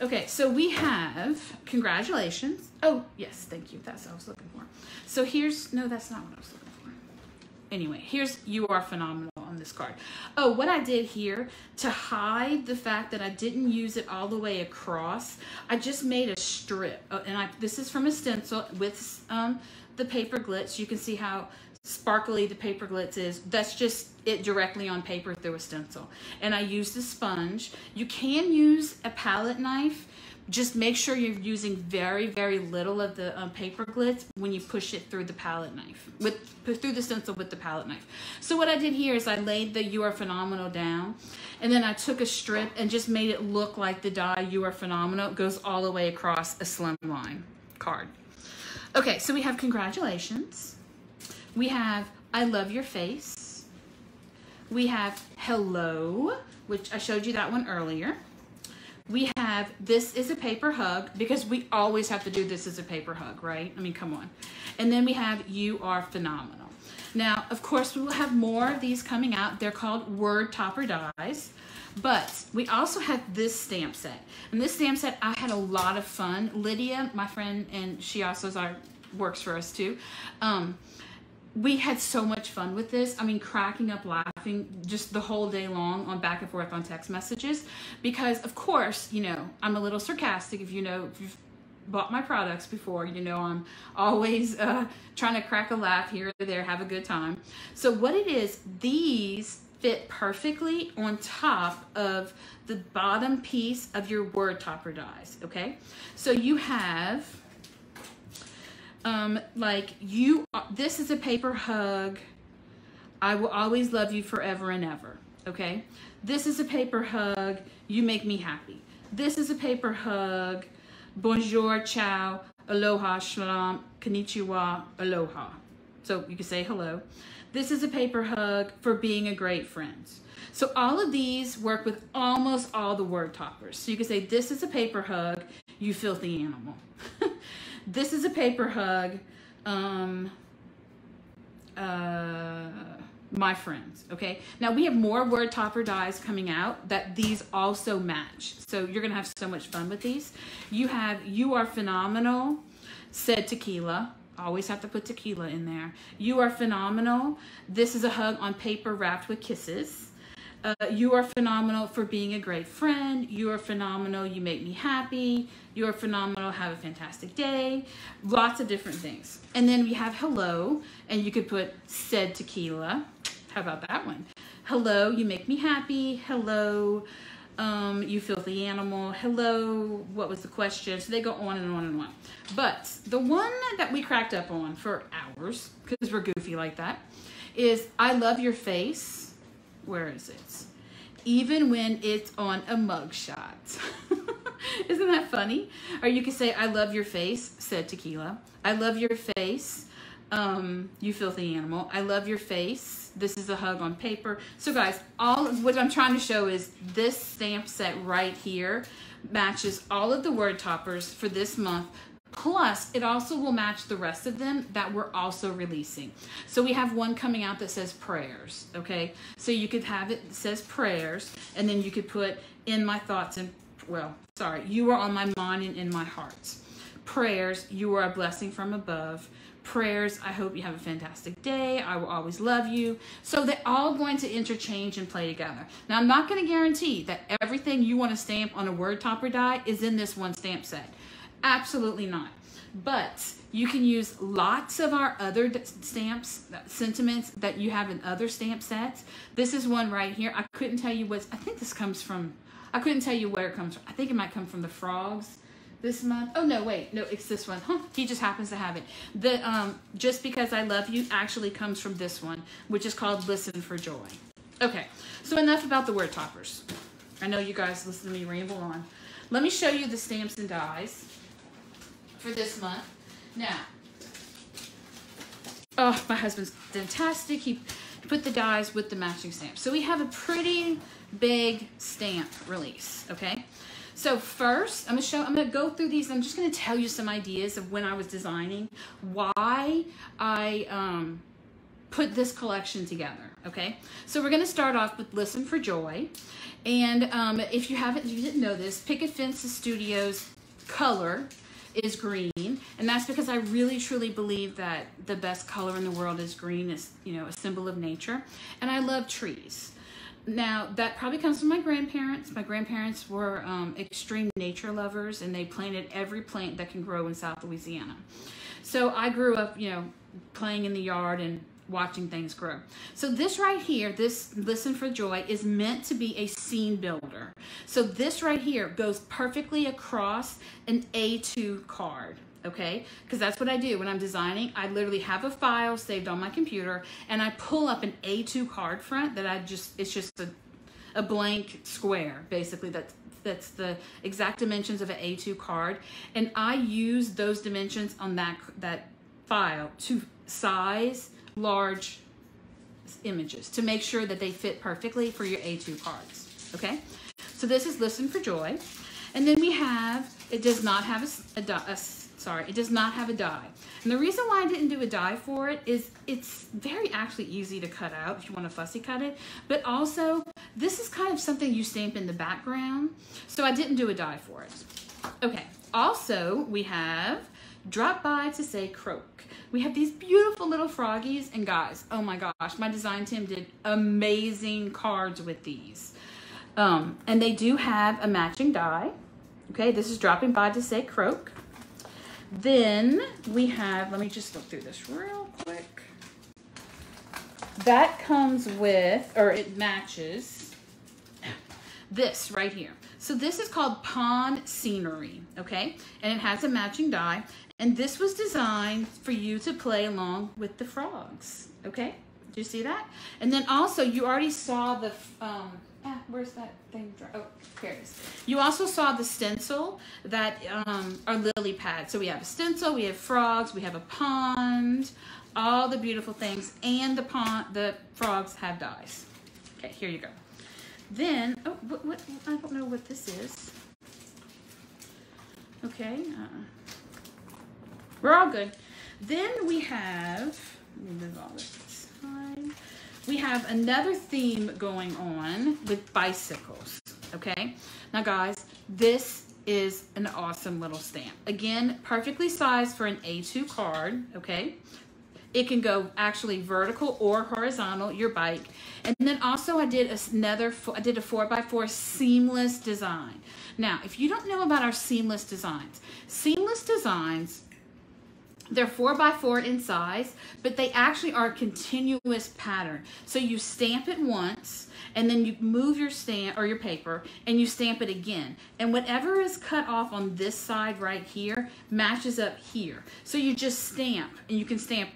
Okay, so we have, congratulations. Oh, yes, thank you. That's what I was looking for. So here's, no, that's not what I was looking for. Anyway, here's You Are Phenomenal on this card. Oh, what I did here to hide the fact that I didn't use it all the way across, I just made a strip. Oh, and I this is from a stencil with um, the paper glitz. You can see how sparkly the paper glitz is. That's just it directly on paper through a stencil. And I use the sponge. You can use a palette knife. Just make sure you're using very, very little of the um, paper glitz when you push it through the palette knife, with through the stencil with the palette knife. So what I did here is I laid the You Are Phenomenal down, and then I took a strip and just made it look like the die You Are Phenomenal goes all the way across a slim line card. Okay, so we have congratulations. We have I love your face. We have hello, which I showed you that one earlier. We have this is a paper hug because we always have to do this as a paper hug, right? I mean, come on. And then we have you are phenomenal. Now, of course, we will have more of these coming out. They're called word topper dies. But we also have this stamp set. And this stamp set, I had a lot of fun. Lydia, my friend, and she also our, works for us too. Um, we had so much fun with this. I mean, cracking up, laughing just the whole day long on back and forth on text messages. Because, of course, you know, I'm a little sarcastic. If you know, if you've bought my products before, you know, I'm always uh, trying to crack a laugh here or there, have a good time. So, what it is, these fit perfectly on top of the bottom piece of your word topper dies, okay? So, you have um, like you, this is a paper hug. I will always love you forever and ever. Okay. This is a paper hug. You make me happy. This is a paper hug. Bonjour, ciao, aloha, shalom, konnichiwa, aloha. So you can say hello. This is a paper hug for being a great friend. So all of these work with almost all the word toppers. So you can say, this is a paper hug, you filthy animal. This is a paper hug. Um, uh, my friends, okay? Now we have more word topper dies coming out that these also match. So you're gonna have so much fun with these. You have You Are Phenomenal, said tequila. Always have to put tequila in there. You Are Phenomenal. This is a hug on paper wrapped with kisses. Uh, you are phenomenal for being a great friend. You are phenomenal. You make me happy. You are phenomenal. Have a fantastic day. Lots of different things. And then we have hello, and you could put said tequila. How about that one? Hello, you make me happy. Hello, um, you filthy animal. Hello, what was the question? So they go on and on and on. But the one that we cracked up on for hours, because we're goofy like that, is I love your face where is it? Even when it's on a mugshot. Isn't that funny? Or you could say, I love your face, said tequila. I love your face, um, you filthy animal. I love your face. This is a hug on paper. So guys, all what I'm trying to show is this stamp set right here matches all of the word toppers for this month Plus, it also will match the rest of them that we're also releasing. So we have one coming out that says prayers, okay? So you could have it says prayers, and then you could put in my thoughts and, well, sorry, you are on my mind and in my heart. Prayers, you are a blessing from above. Prayers, I hope you have a fantastic day. I will always love you. So they're all going to interchange and play together. Now, I'm not going to guarantee that everything you want to stamp on a word topper die is in this one stamp set Absolutely not. But you can use lots of our other stamps, sentiments that you have in other stamp sets. This is one right here. I couldn't tell you what, I think this comes from, I couldn't tell you where it comes from. I think it might come from the frogs this month. Oh no, wait, no, it's this one. Huh, he just happens to have it. The um, Just Because I Love You actually comes from this one, which is called Listen for Joy. Okay, so enough about the word toppers. I know you guys listen to me ramble on. Let me show you the stamps and dies for this month. Now, oh, my husband's fantastic. He put the dies with the matching stamp. So we have a pretty big stamp release, okay? So first, I'm gonna show, I'm gonna go through these. I'm just gonna tell you some ideas of when I was designing, why I um, put this collection together, okay? So we're gonna start off with Listen for Joy. And um, if you haven't, if you didn't know this, Picket Fences Studios color is green, and that's because I really truly believe that the best color in the world is green. is, you know a symbol of nature, and I love trees. Now that probably comes from my grandparents. My grandparents were um, extreme nature lovers, and they planted every plant that can grow in South Louisiana. So I grew up, you know, playing in the yard and watching things grow. So this right here, this Listen for Joy, is meant to be a scene builder. So this right here goes perfectly across an A2 card okay? Because that's what I do when I'm designing. I literally have a file saved on my computer and I pull up an A2 card front that I just, it's just a, a blank square, basically, that's, that's the exact dimensions of an A2 card. And I use those dimensions on that, that file to size large images to make sure that they fit perfectly for your A2 cards, okay? So this is Listen for Joy. And then we have, it does not have a, a, a sorry, it does not have a die. And the reason why I didn't do a die for it is it's very actually easy to cut out if you want to fussy cut it. But also, this is kind of something you stamp in the background. So I didn't do a die for it. Okay, also we have drop by to say croak. We have these beautiful little froggies and guys, oh my gosh, my design team did amazing cards with these. Um, and they do have a matching die. Okay, this is dropping by to say croak. Then we have, let me just look through this real quick. That comes with, or it matches this right here. So this is called Pond Scenery, okay? And it has a matching die. And this was designed for you to play along with the frogs, okay? Do you see that? And then also, you already saw the, um, ah, where's that thing? Oh, here it is. You also saw the stencil that um, are lily pads. So we have a stencil, we have frogs, we have a pond, all the beautiful things, and the pond, the frogs have dies. Okay, here you go. Then, oh, what, what I don't know what this is. Okay, uh, we're all good. Then we have, let me move all this aside. We have another theme going on with bicycles, okay? Now guys, this is an awesome little stamp. Again, perfectly sized for an A2 card, okay? It can go actually vertical or horizontal, your bike. And then also I did another, I did a four by four seamless design. Now, if you don't know about our seamless designs, seamless designs they're four by four in size, but they actually are a continuous pattern. So you stamp it once, and then you move your stamp or your paper, and you stamp it again. And whatever is cut off on this side right here matches up here. So you just stamp, and you can stamp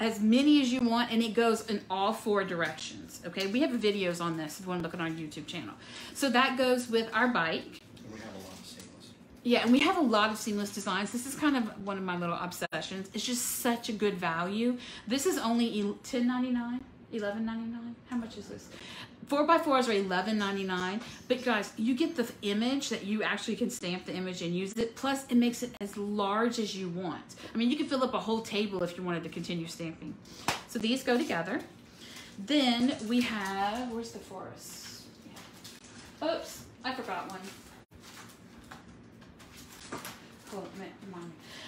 as many as you want, and it goes in all four directions. Okay, we have videos on this if you want to look on our YouTube channel. So that goes with our bike. Yeah, and we have a lot of seamless designs. This is kind of one of my little obsessions. It's just such a good value. This is only $10.99, $11.99. How much is this? 4x4s are $11.99. But guys, you get the image that you actually can stamp the image and use it. Plus, it makes it as large as you want. I mean, you can fill up a whole table if you wanted to continue stamping. So these go together. Then we have, where's the forest? Yeah. Oops, I forgot one.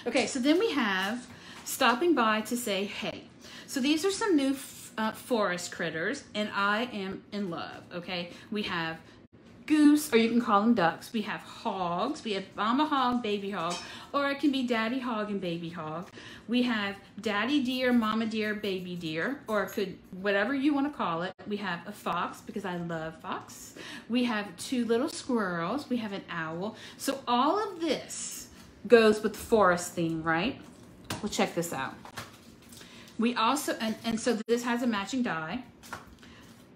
Okay, so then we have stopping by to say hey. So these are some new uh, forest critters, and I am in love, okay? We have goose, or you can call them ducks. We have hogs. We have mama hog, baby hog, or it can be daddy hog and baby hog. We have daddy deer, mama deer, baby deer, or it could, whatever you want to call it. We have a fox, because I love fox. We have two little squirrels. We have an owl. So all of this goes with the forest theme, right? Well, check this out. We also, and, and so this has a matching die.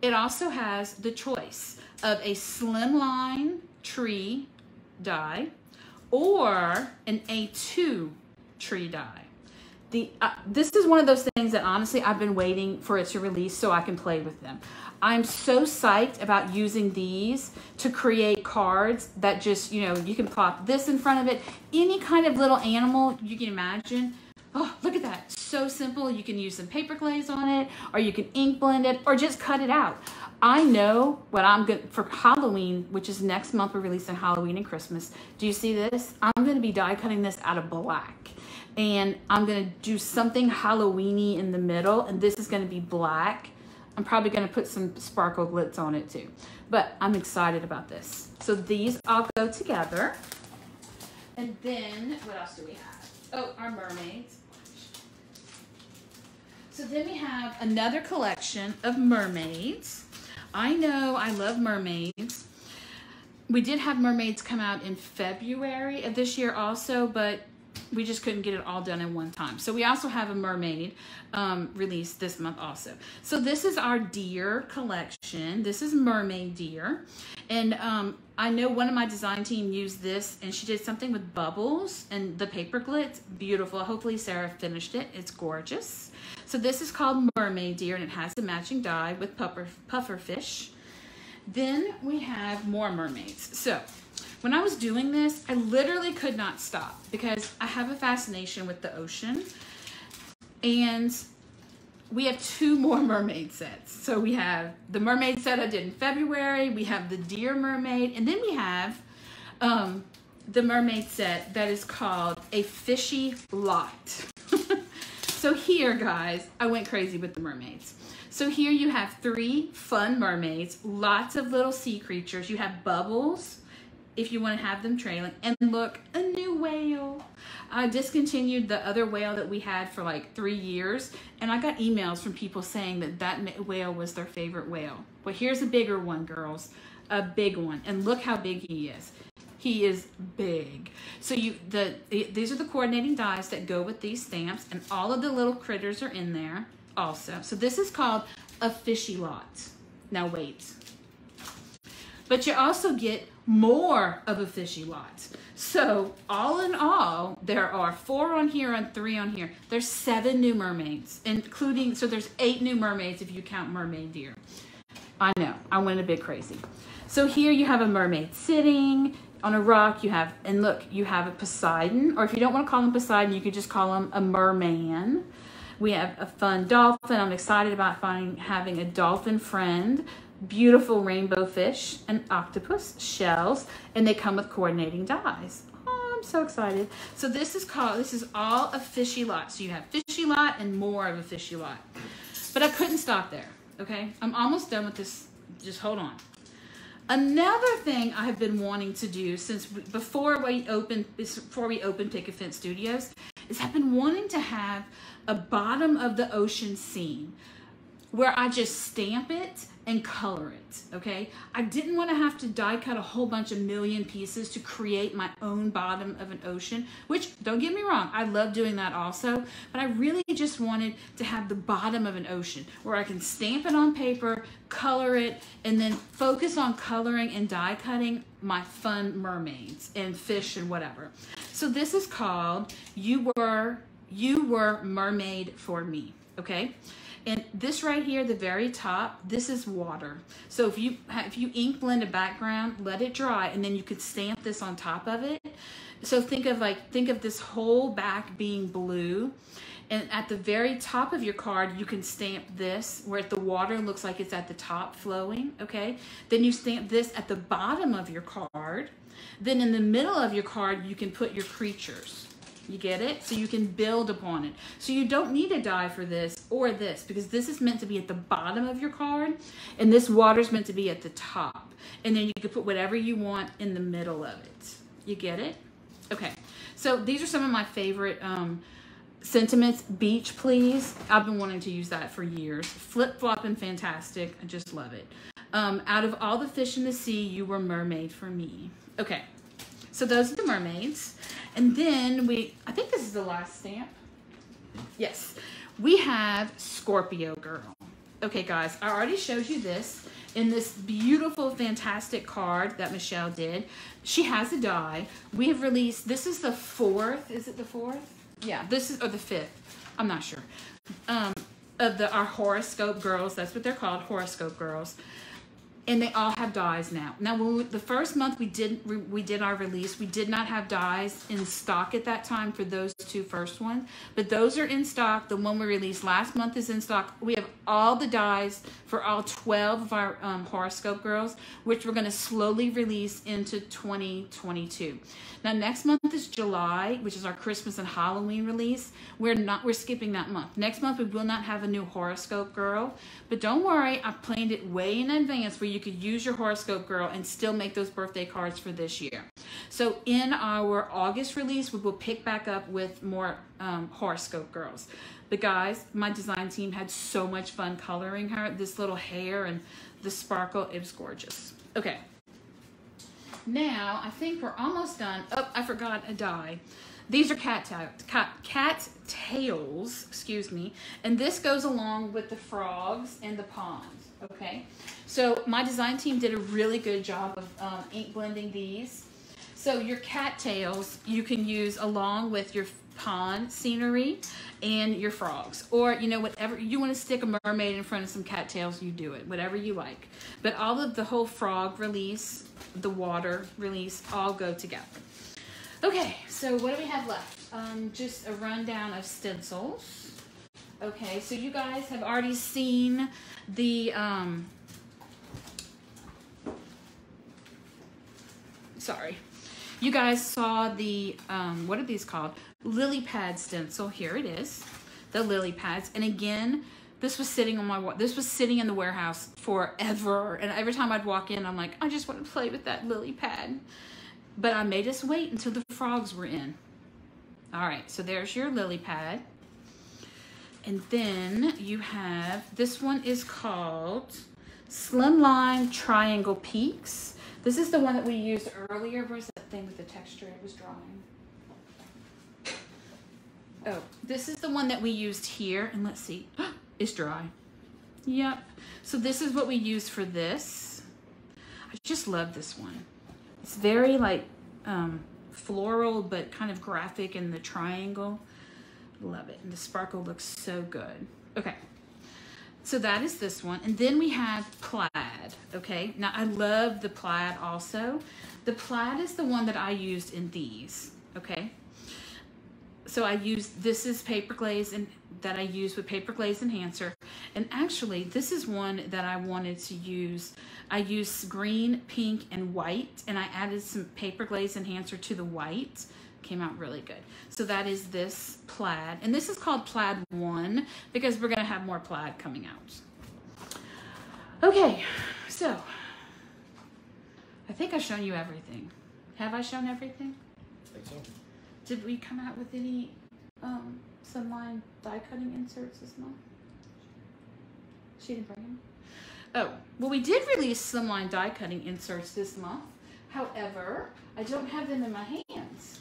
It also has the choice of a slimline tree die or an A2 tree die. The, uh, this is one of those things that honestly I've been waiting for it to release so I can play with them. I'm so psyched about using these to create cards that just, you know, you can plop this in front of it. Any kind of little animal you can imagine. Oh, look at that. So simple. You can use some paper glaze on it, or you can ink blend it, or just cut it out. I know what I'm good for Halloween, which is next month. We're releasing Halloween and Christmas. Do you see this? I'm going to be die cutting this out of black. And I'm going to do something Halloweeny in the middle, and this is going to be black. I'm probably going to put some sparkle glitz on it too. But I'm excited about this. So these all go together. And then, what else do we have? Oh, our mermaids. So then we have another collection of mermaids. I know I love mermaids. We did have mermaids come out in February of this year also, but we just couldn't get it all done in one time. So we also have a mermaid um, released this month also. So this is our deer collection. This is mermaid deer. And um, I know one of my design team used this and she did something with bubbles and the paper glitz. Beautiful. Hopefully Sarah finished it. It's gorgeous. So this is called mermaid deer and it has the matching die with puffer, puffer fish. Then we have more mermaids. So when I was doing this, I literally could not stop because I have a fascination with the ocean. And we have two more mermaid sets. So we have the mermaid set I did in February, we have the deer mermaid, and then we have um, the mermaid set that is called a fishy lot. so here, guys, I went crazy with the mermaids. So here you have three fun mermaids, lots of little sea creatures. You have Bubbles, if you want to have them trailing. And look, a new whale. I discontinued the other whale that we had for like three years, and I got emails from people saying that that whale was their favorite whale. Well, here's a bigger one, girls, a big one, and look how big he is. He is big. So you the these are the coordinating dies that go with these stamps, and all of the little critters are in there also. So this is called a fishy lot. Now wait. But you also get more of a fishy lot. So all in all, there are four on here and three on here. There's seven new mermaids, including, so there's eight new mermaids if you count mermaid deer. I know, I went a bit crazy. So here you have a mermaid sitting on a rock. You have, and look, you have a Poseidon, or if you don't want to call him Poseidon, you could just call him a merman. We have a fun dolphin. I'm excited about finding having a dolphin friend beautiful rainbow fish and octopus shells, and they come with coordinating dies. Oh, I'm so excited. So this is called, this is all a fishy lot. So you have fishy lot and more of a fishy lot. But I couldn't stop there, okay? I'm almost done with this. Just hold on. Another thing I have been wanting to do since before we opened before we opened Picket Fence Studios is I've been wanting to have a bottom of the ocean scene where I just stamp it and color it, okay? I didn't want to have to die cut a whole bunch of million pieces to create my own bottom of an ocean, which don't get me wrong, I love doing that also, but I really just wanted to have the bottom of an ocean where I can stamp it on paper, color it, and then focus on coloring and die cutting my fun mermaids and fish and whatever. So this is called You Were You Were Mermaid for Me, okay? And this right here, the very top, this is water. So if you if you ink blend a background, let it dry, and then you could stamp this on top of it. So think of like think of this whole back being blue. And at the very top of your card, you can stamp this where the water looks like it's at the top flowing, okay? Then you stamp this at the bottom of your card. Then in the middle of your card, you can put your creatures. You get it? So you can build upon it. So you don't need a die for this or this because this is meant to be at the bottom of your card and this water is meant to be at the top. And then you can put whatever you want in the middle of it. You get it? Okay. So these are some of my favorite um, sentiments. Beach, please. I've been wanting to use that for years. Flip flop and fantastic. I just love it. Um, out of all the fish in the sea, you were mermaid for me. Okay. So those are the mermaids. And then we, I think this is the last stamp. Yes. We have Scorpio Girl. Okay, guys, I already showed you this in this beautiful, fantastic card that Michelle did. She has a die. We have released, this is the fourth, is it the fourth? Yeah, this is, or the fifth, I'm not sure. Um, of the our horoscope girls, that's what they're called, horoscope girls. And they all have dies now. Now, when we, the first month we did we did our release, we did not have dies in stock at that time for those two first ones, but those are in stock. The one we released last month is in stock. We have all the dies for all 12 of our um, horoscope girls, which we're going to slowly release into 2022. Now, next month is July, which is our Christmas and Halloween release. We're not we're skipping that month. Next month we will not have a new horoscope girl, but don't worry, I planned it way in advance where you could use your horoscope girl and still make those birthday cards for this year. So in our August release, we will pick back up with more um, horoscope girls. But guys, my design team had so much fun coloring her. This little hair and the sparkle, it was gorgeous. Okay. Now, I think we're almost done. Oh, I forgot a die. These are cat, cat, cat tails, excuse me, and this goes along with the frogs and the ponds, okay? So my design team did a really good job of um, ink blending these. So your cat tails you can use along with your pond scenery and your frogs or you know whatever you want to stick a mermaid in front of some cattails you do it whatever you like but all of the whole frog release the water release all go together Okay, so what do we have left? Um, just a rundown of stencils. Okay, so you guys have already seen the, um, sorry. You guys saw the, um, what are these called? Lily pad stencil. Here it is, the lily pads. And again, this was sitting on my, this was sitting in the warehouse forever. And every time I'd walk in, I'm like, I just want to play with that lily pad. But I made us wait until the frogs were in. All right, so there's your lily pad. And then you have, this one is called Slimline Triangle Peaks. This is the one that we used earlier. Where's that thing with the texture it was drawing? Oh, this is the one that we used here. And let's see, it's dry. Yep. So this is what we used for this. I just love this one. It's very like um, floral, but kind of graphic in the triangle. Love it. And the sparkle looks so good. Okay. So that is this one. And then we have plaid, okay? Now I love the plaid also. The plaid is the one that I used in these, okay? So I use, this is paper glaze and that I use with paper glaze enhancer. And actually this is one that I wanted to use I used green, pink, and white, and I added some paper glaze enhancer to the white. Came out really good. So that is this plaid. And this is called Plaid 1 because we're to have more plaid coming out. Okay, so I think I've shown you everything. Have I shown everything? I think so. Did we come out with any um, Slimline die cutting inserts this month? She didn't bring them? Oh, well, we did release slimline die cutting inserts this month. However, I don't have them in my hands.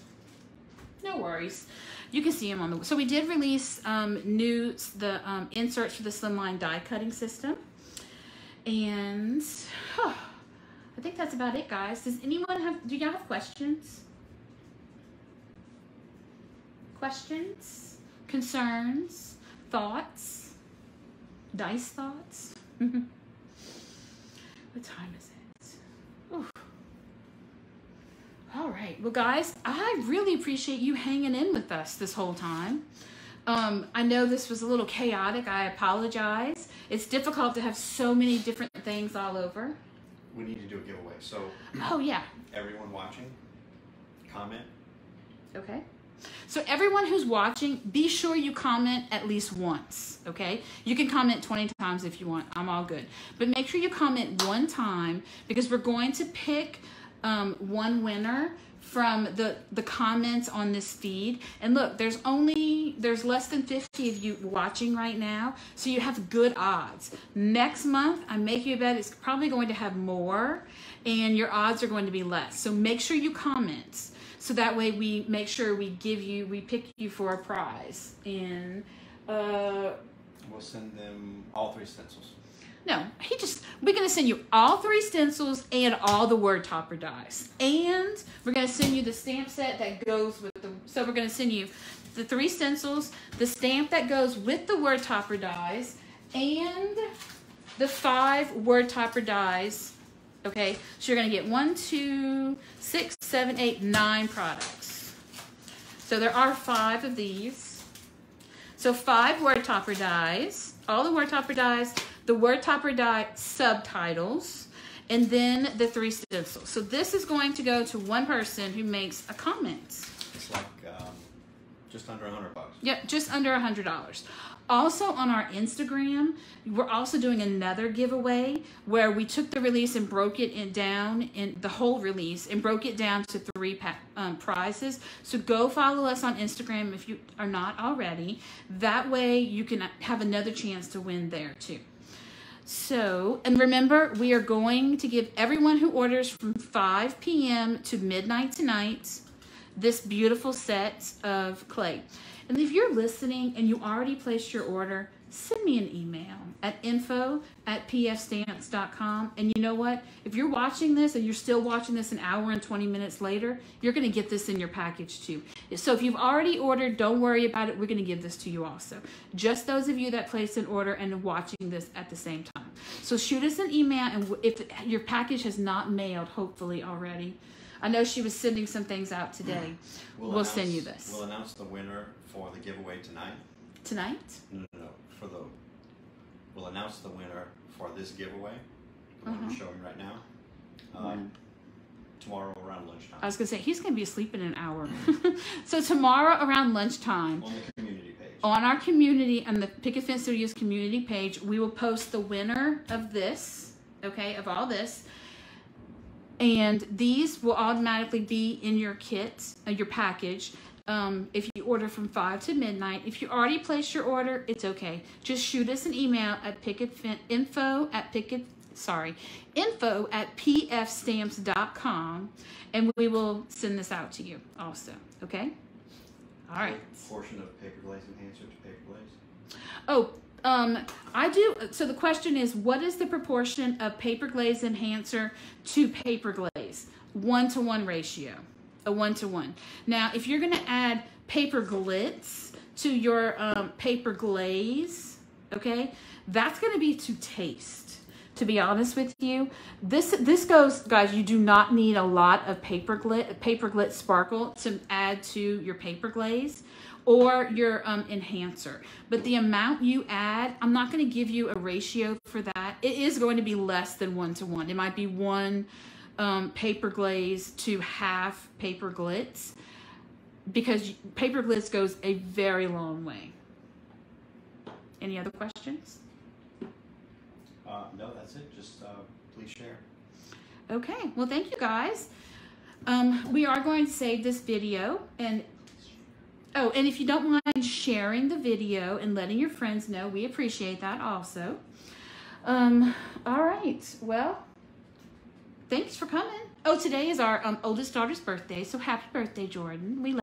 No worries. You can see them on the, so we did release um, new, the um, inserts for the slimline die cutting system. And huh, I think that's about it, guys. Does anyone have, do y'all have questions? Questions? Concerns? Thoughts? Dice thoughts? What time is it? Oof. All right. Well, guys, I really appreciate you hanging in with us this whole time. Um, I know this was a little chaotic. I apologize. It's difficult to have so many different things all over. We need to do a giveaway. So, oh, yeah. Everyone watching, comment. Okay. So everyone who's watching, be sure you comment at least once, okay? You can comment 20 times if you want. I'm all good. But make sure you comment one time because we're going to pick um, one winner from the the comments on this feed and look there's only there's less than 50 of you watching right now so you have good odds next month i make you a bet it's probably going to have more and your odds are going to be less so make sure you comment so that way we make sure we give you, we pick you for a prize. And uh, we'll send them all three stencils. No, he just, we're going to send you all three stencils and all the word topper dies. And we're going to send you the stamp set that goes with the, so we're going to send you the three stencils, the stamp that goes with the word topper dies, and the five word topper dies Okay, so you're gonna get one, two, six, seven, eight, nine products. So there are five of these. So five word topper dies, all the word topper dies, the word topper die subtitles, and then the three stencils. So this is going to go to one person who makes a comment. It's like um, just under a hundred bucks. Yep, just under a hundred dollars. Also on our Instagram, we're also doing another giveaway where we took the release and broke it in down in the whole release and broke it down to three um, prizes. So go follow us on Instagram if you are not already. That way you can have another chance to win there too. So, and remember, we are going to give everyone who orders from 5 p.m. to midnight tonight this beautiful set of clay. And if you're listening and you already placed your order, send me an email at info at pfstamps.com. And you know what? If you're watching this and you're still watching this an hour and 20 minutes later, you're going to get this in your package too. So if you've already ordered, don't worry about it. We're going to give this to you also. Just those of you that placed an order and watching this at the same time. So shoot us an email, and if your package has not mailed, hopefully already. I know she was sending some things out today. We'll, announce, send you this. We'll announce the winner for the giveaway tonight. Tonight? No, no, no. For the, we'll announce the winner for this giveaway. The one Uh-huh. I'm showing right now. Um? Tomorrow around lunchtime. I was gonna say he's gonna be asleep in an hour. so tomorrow around lunchtime, on the community page. on our community on the Picket Fence Studios community page, we will post the winner of this, okay, of all this. And these will automatically be in your kit, uh, your package. Um, if you order from 5 to midnight. If you already placed your order, it's okay. Just shoot us an email at picket info at picket sorry info at pfstamps.com and we will send this out to you also okay all right Portion of paper glaze enhancer to paper glaze. Oh, um, I do. So the question is, what is the proportion of paper glaze enhancer to paper glaze? One to one ratio, a one to one. Now, if you're to add paper glitz to your um, paper glaze, okay, that's to be to taste. To be honest with you, this this goes, guys. You do not need a lot of paper glit, paper glitz sparkle to add to your paper glaze or your um, enhancer. But the amount you add, I'm not to give you a ratio for that. It is going to be less than one to one. It might be one um, paper glaze to half paper glitz because paper glitz goes a very long way. Any other questions? Uh, no, that's it. Just uh, please share. Okay, well, thank you guys. Um, we are going to save this video and Oh, and if you don't mind sharing the video and letting your friends know, we appreciate that also. Um, all right. Well, thanks for coming. Oh, today is our um, oldest daughter's birthday, so happy birthday, Jordan. We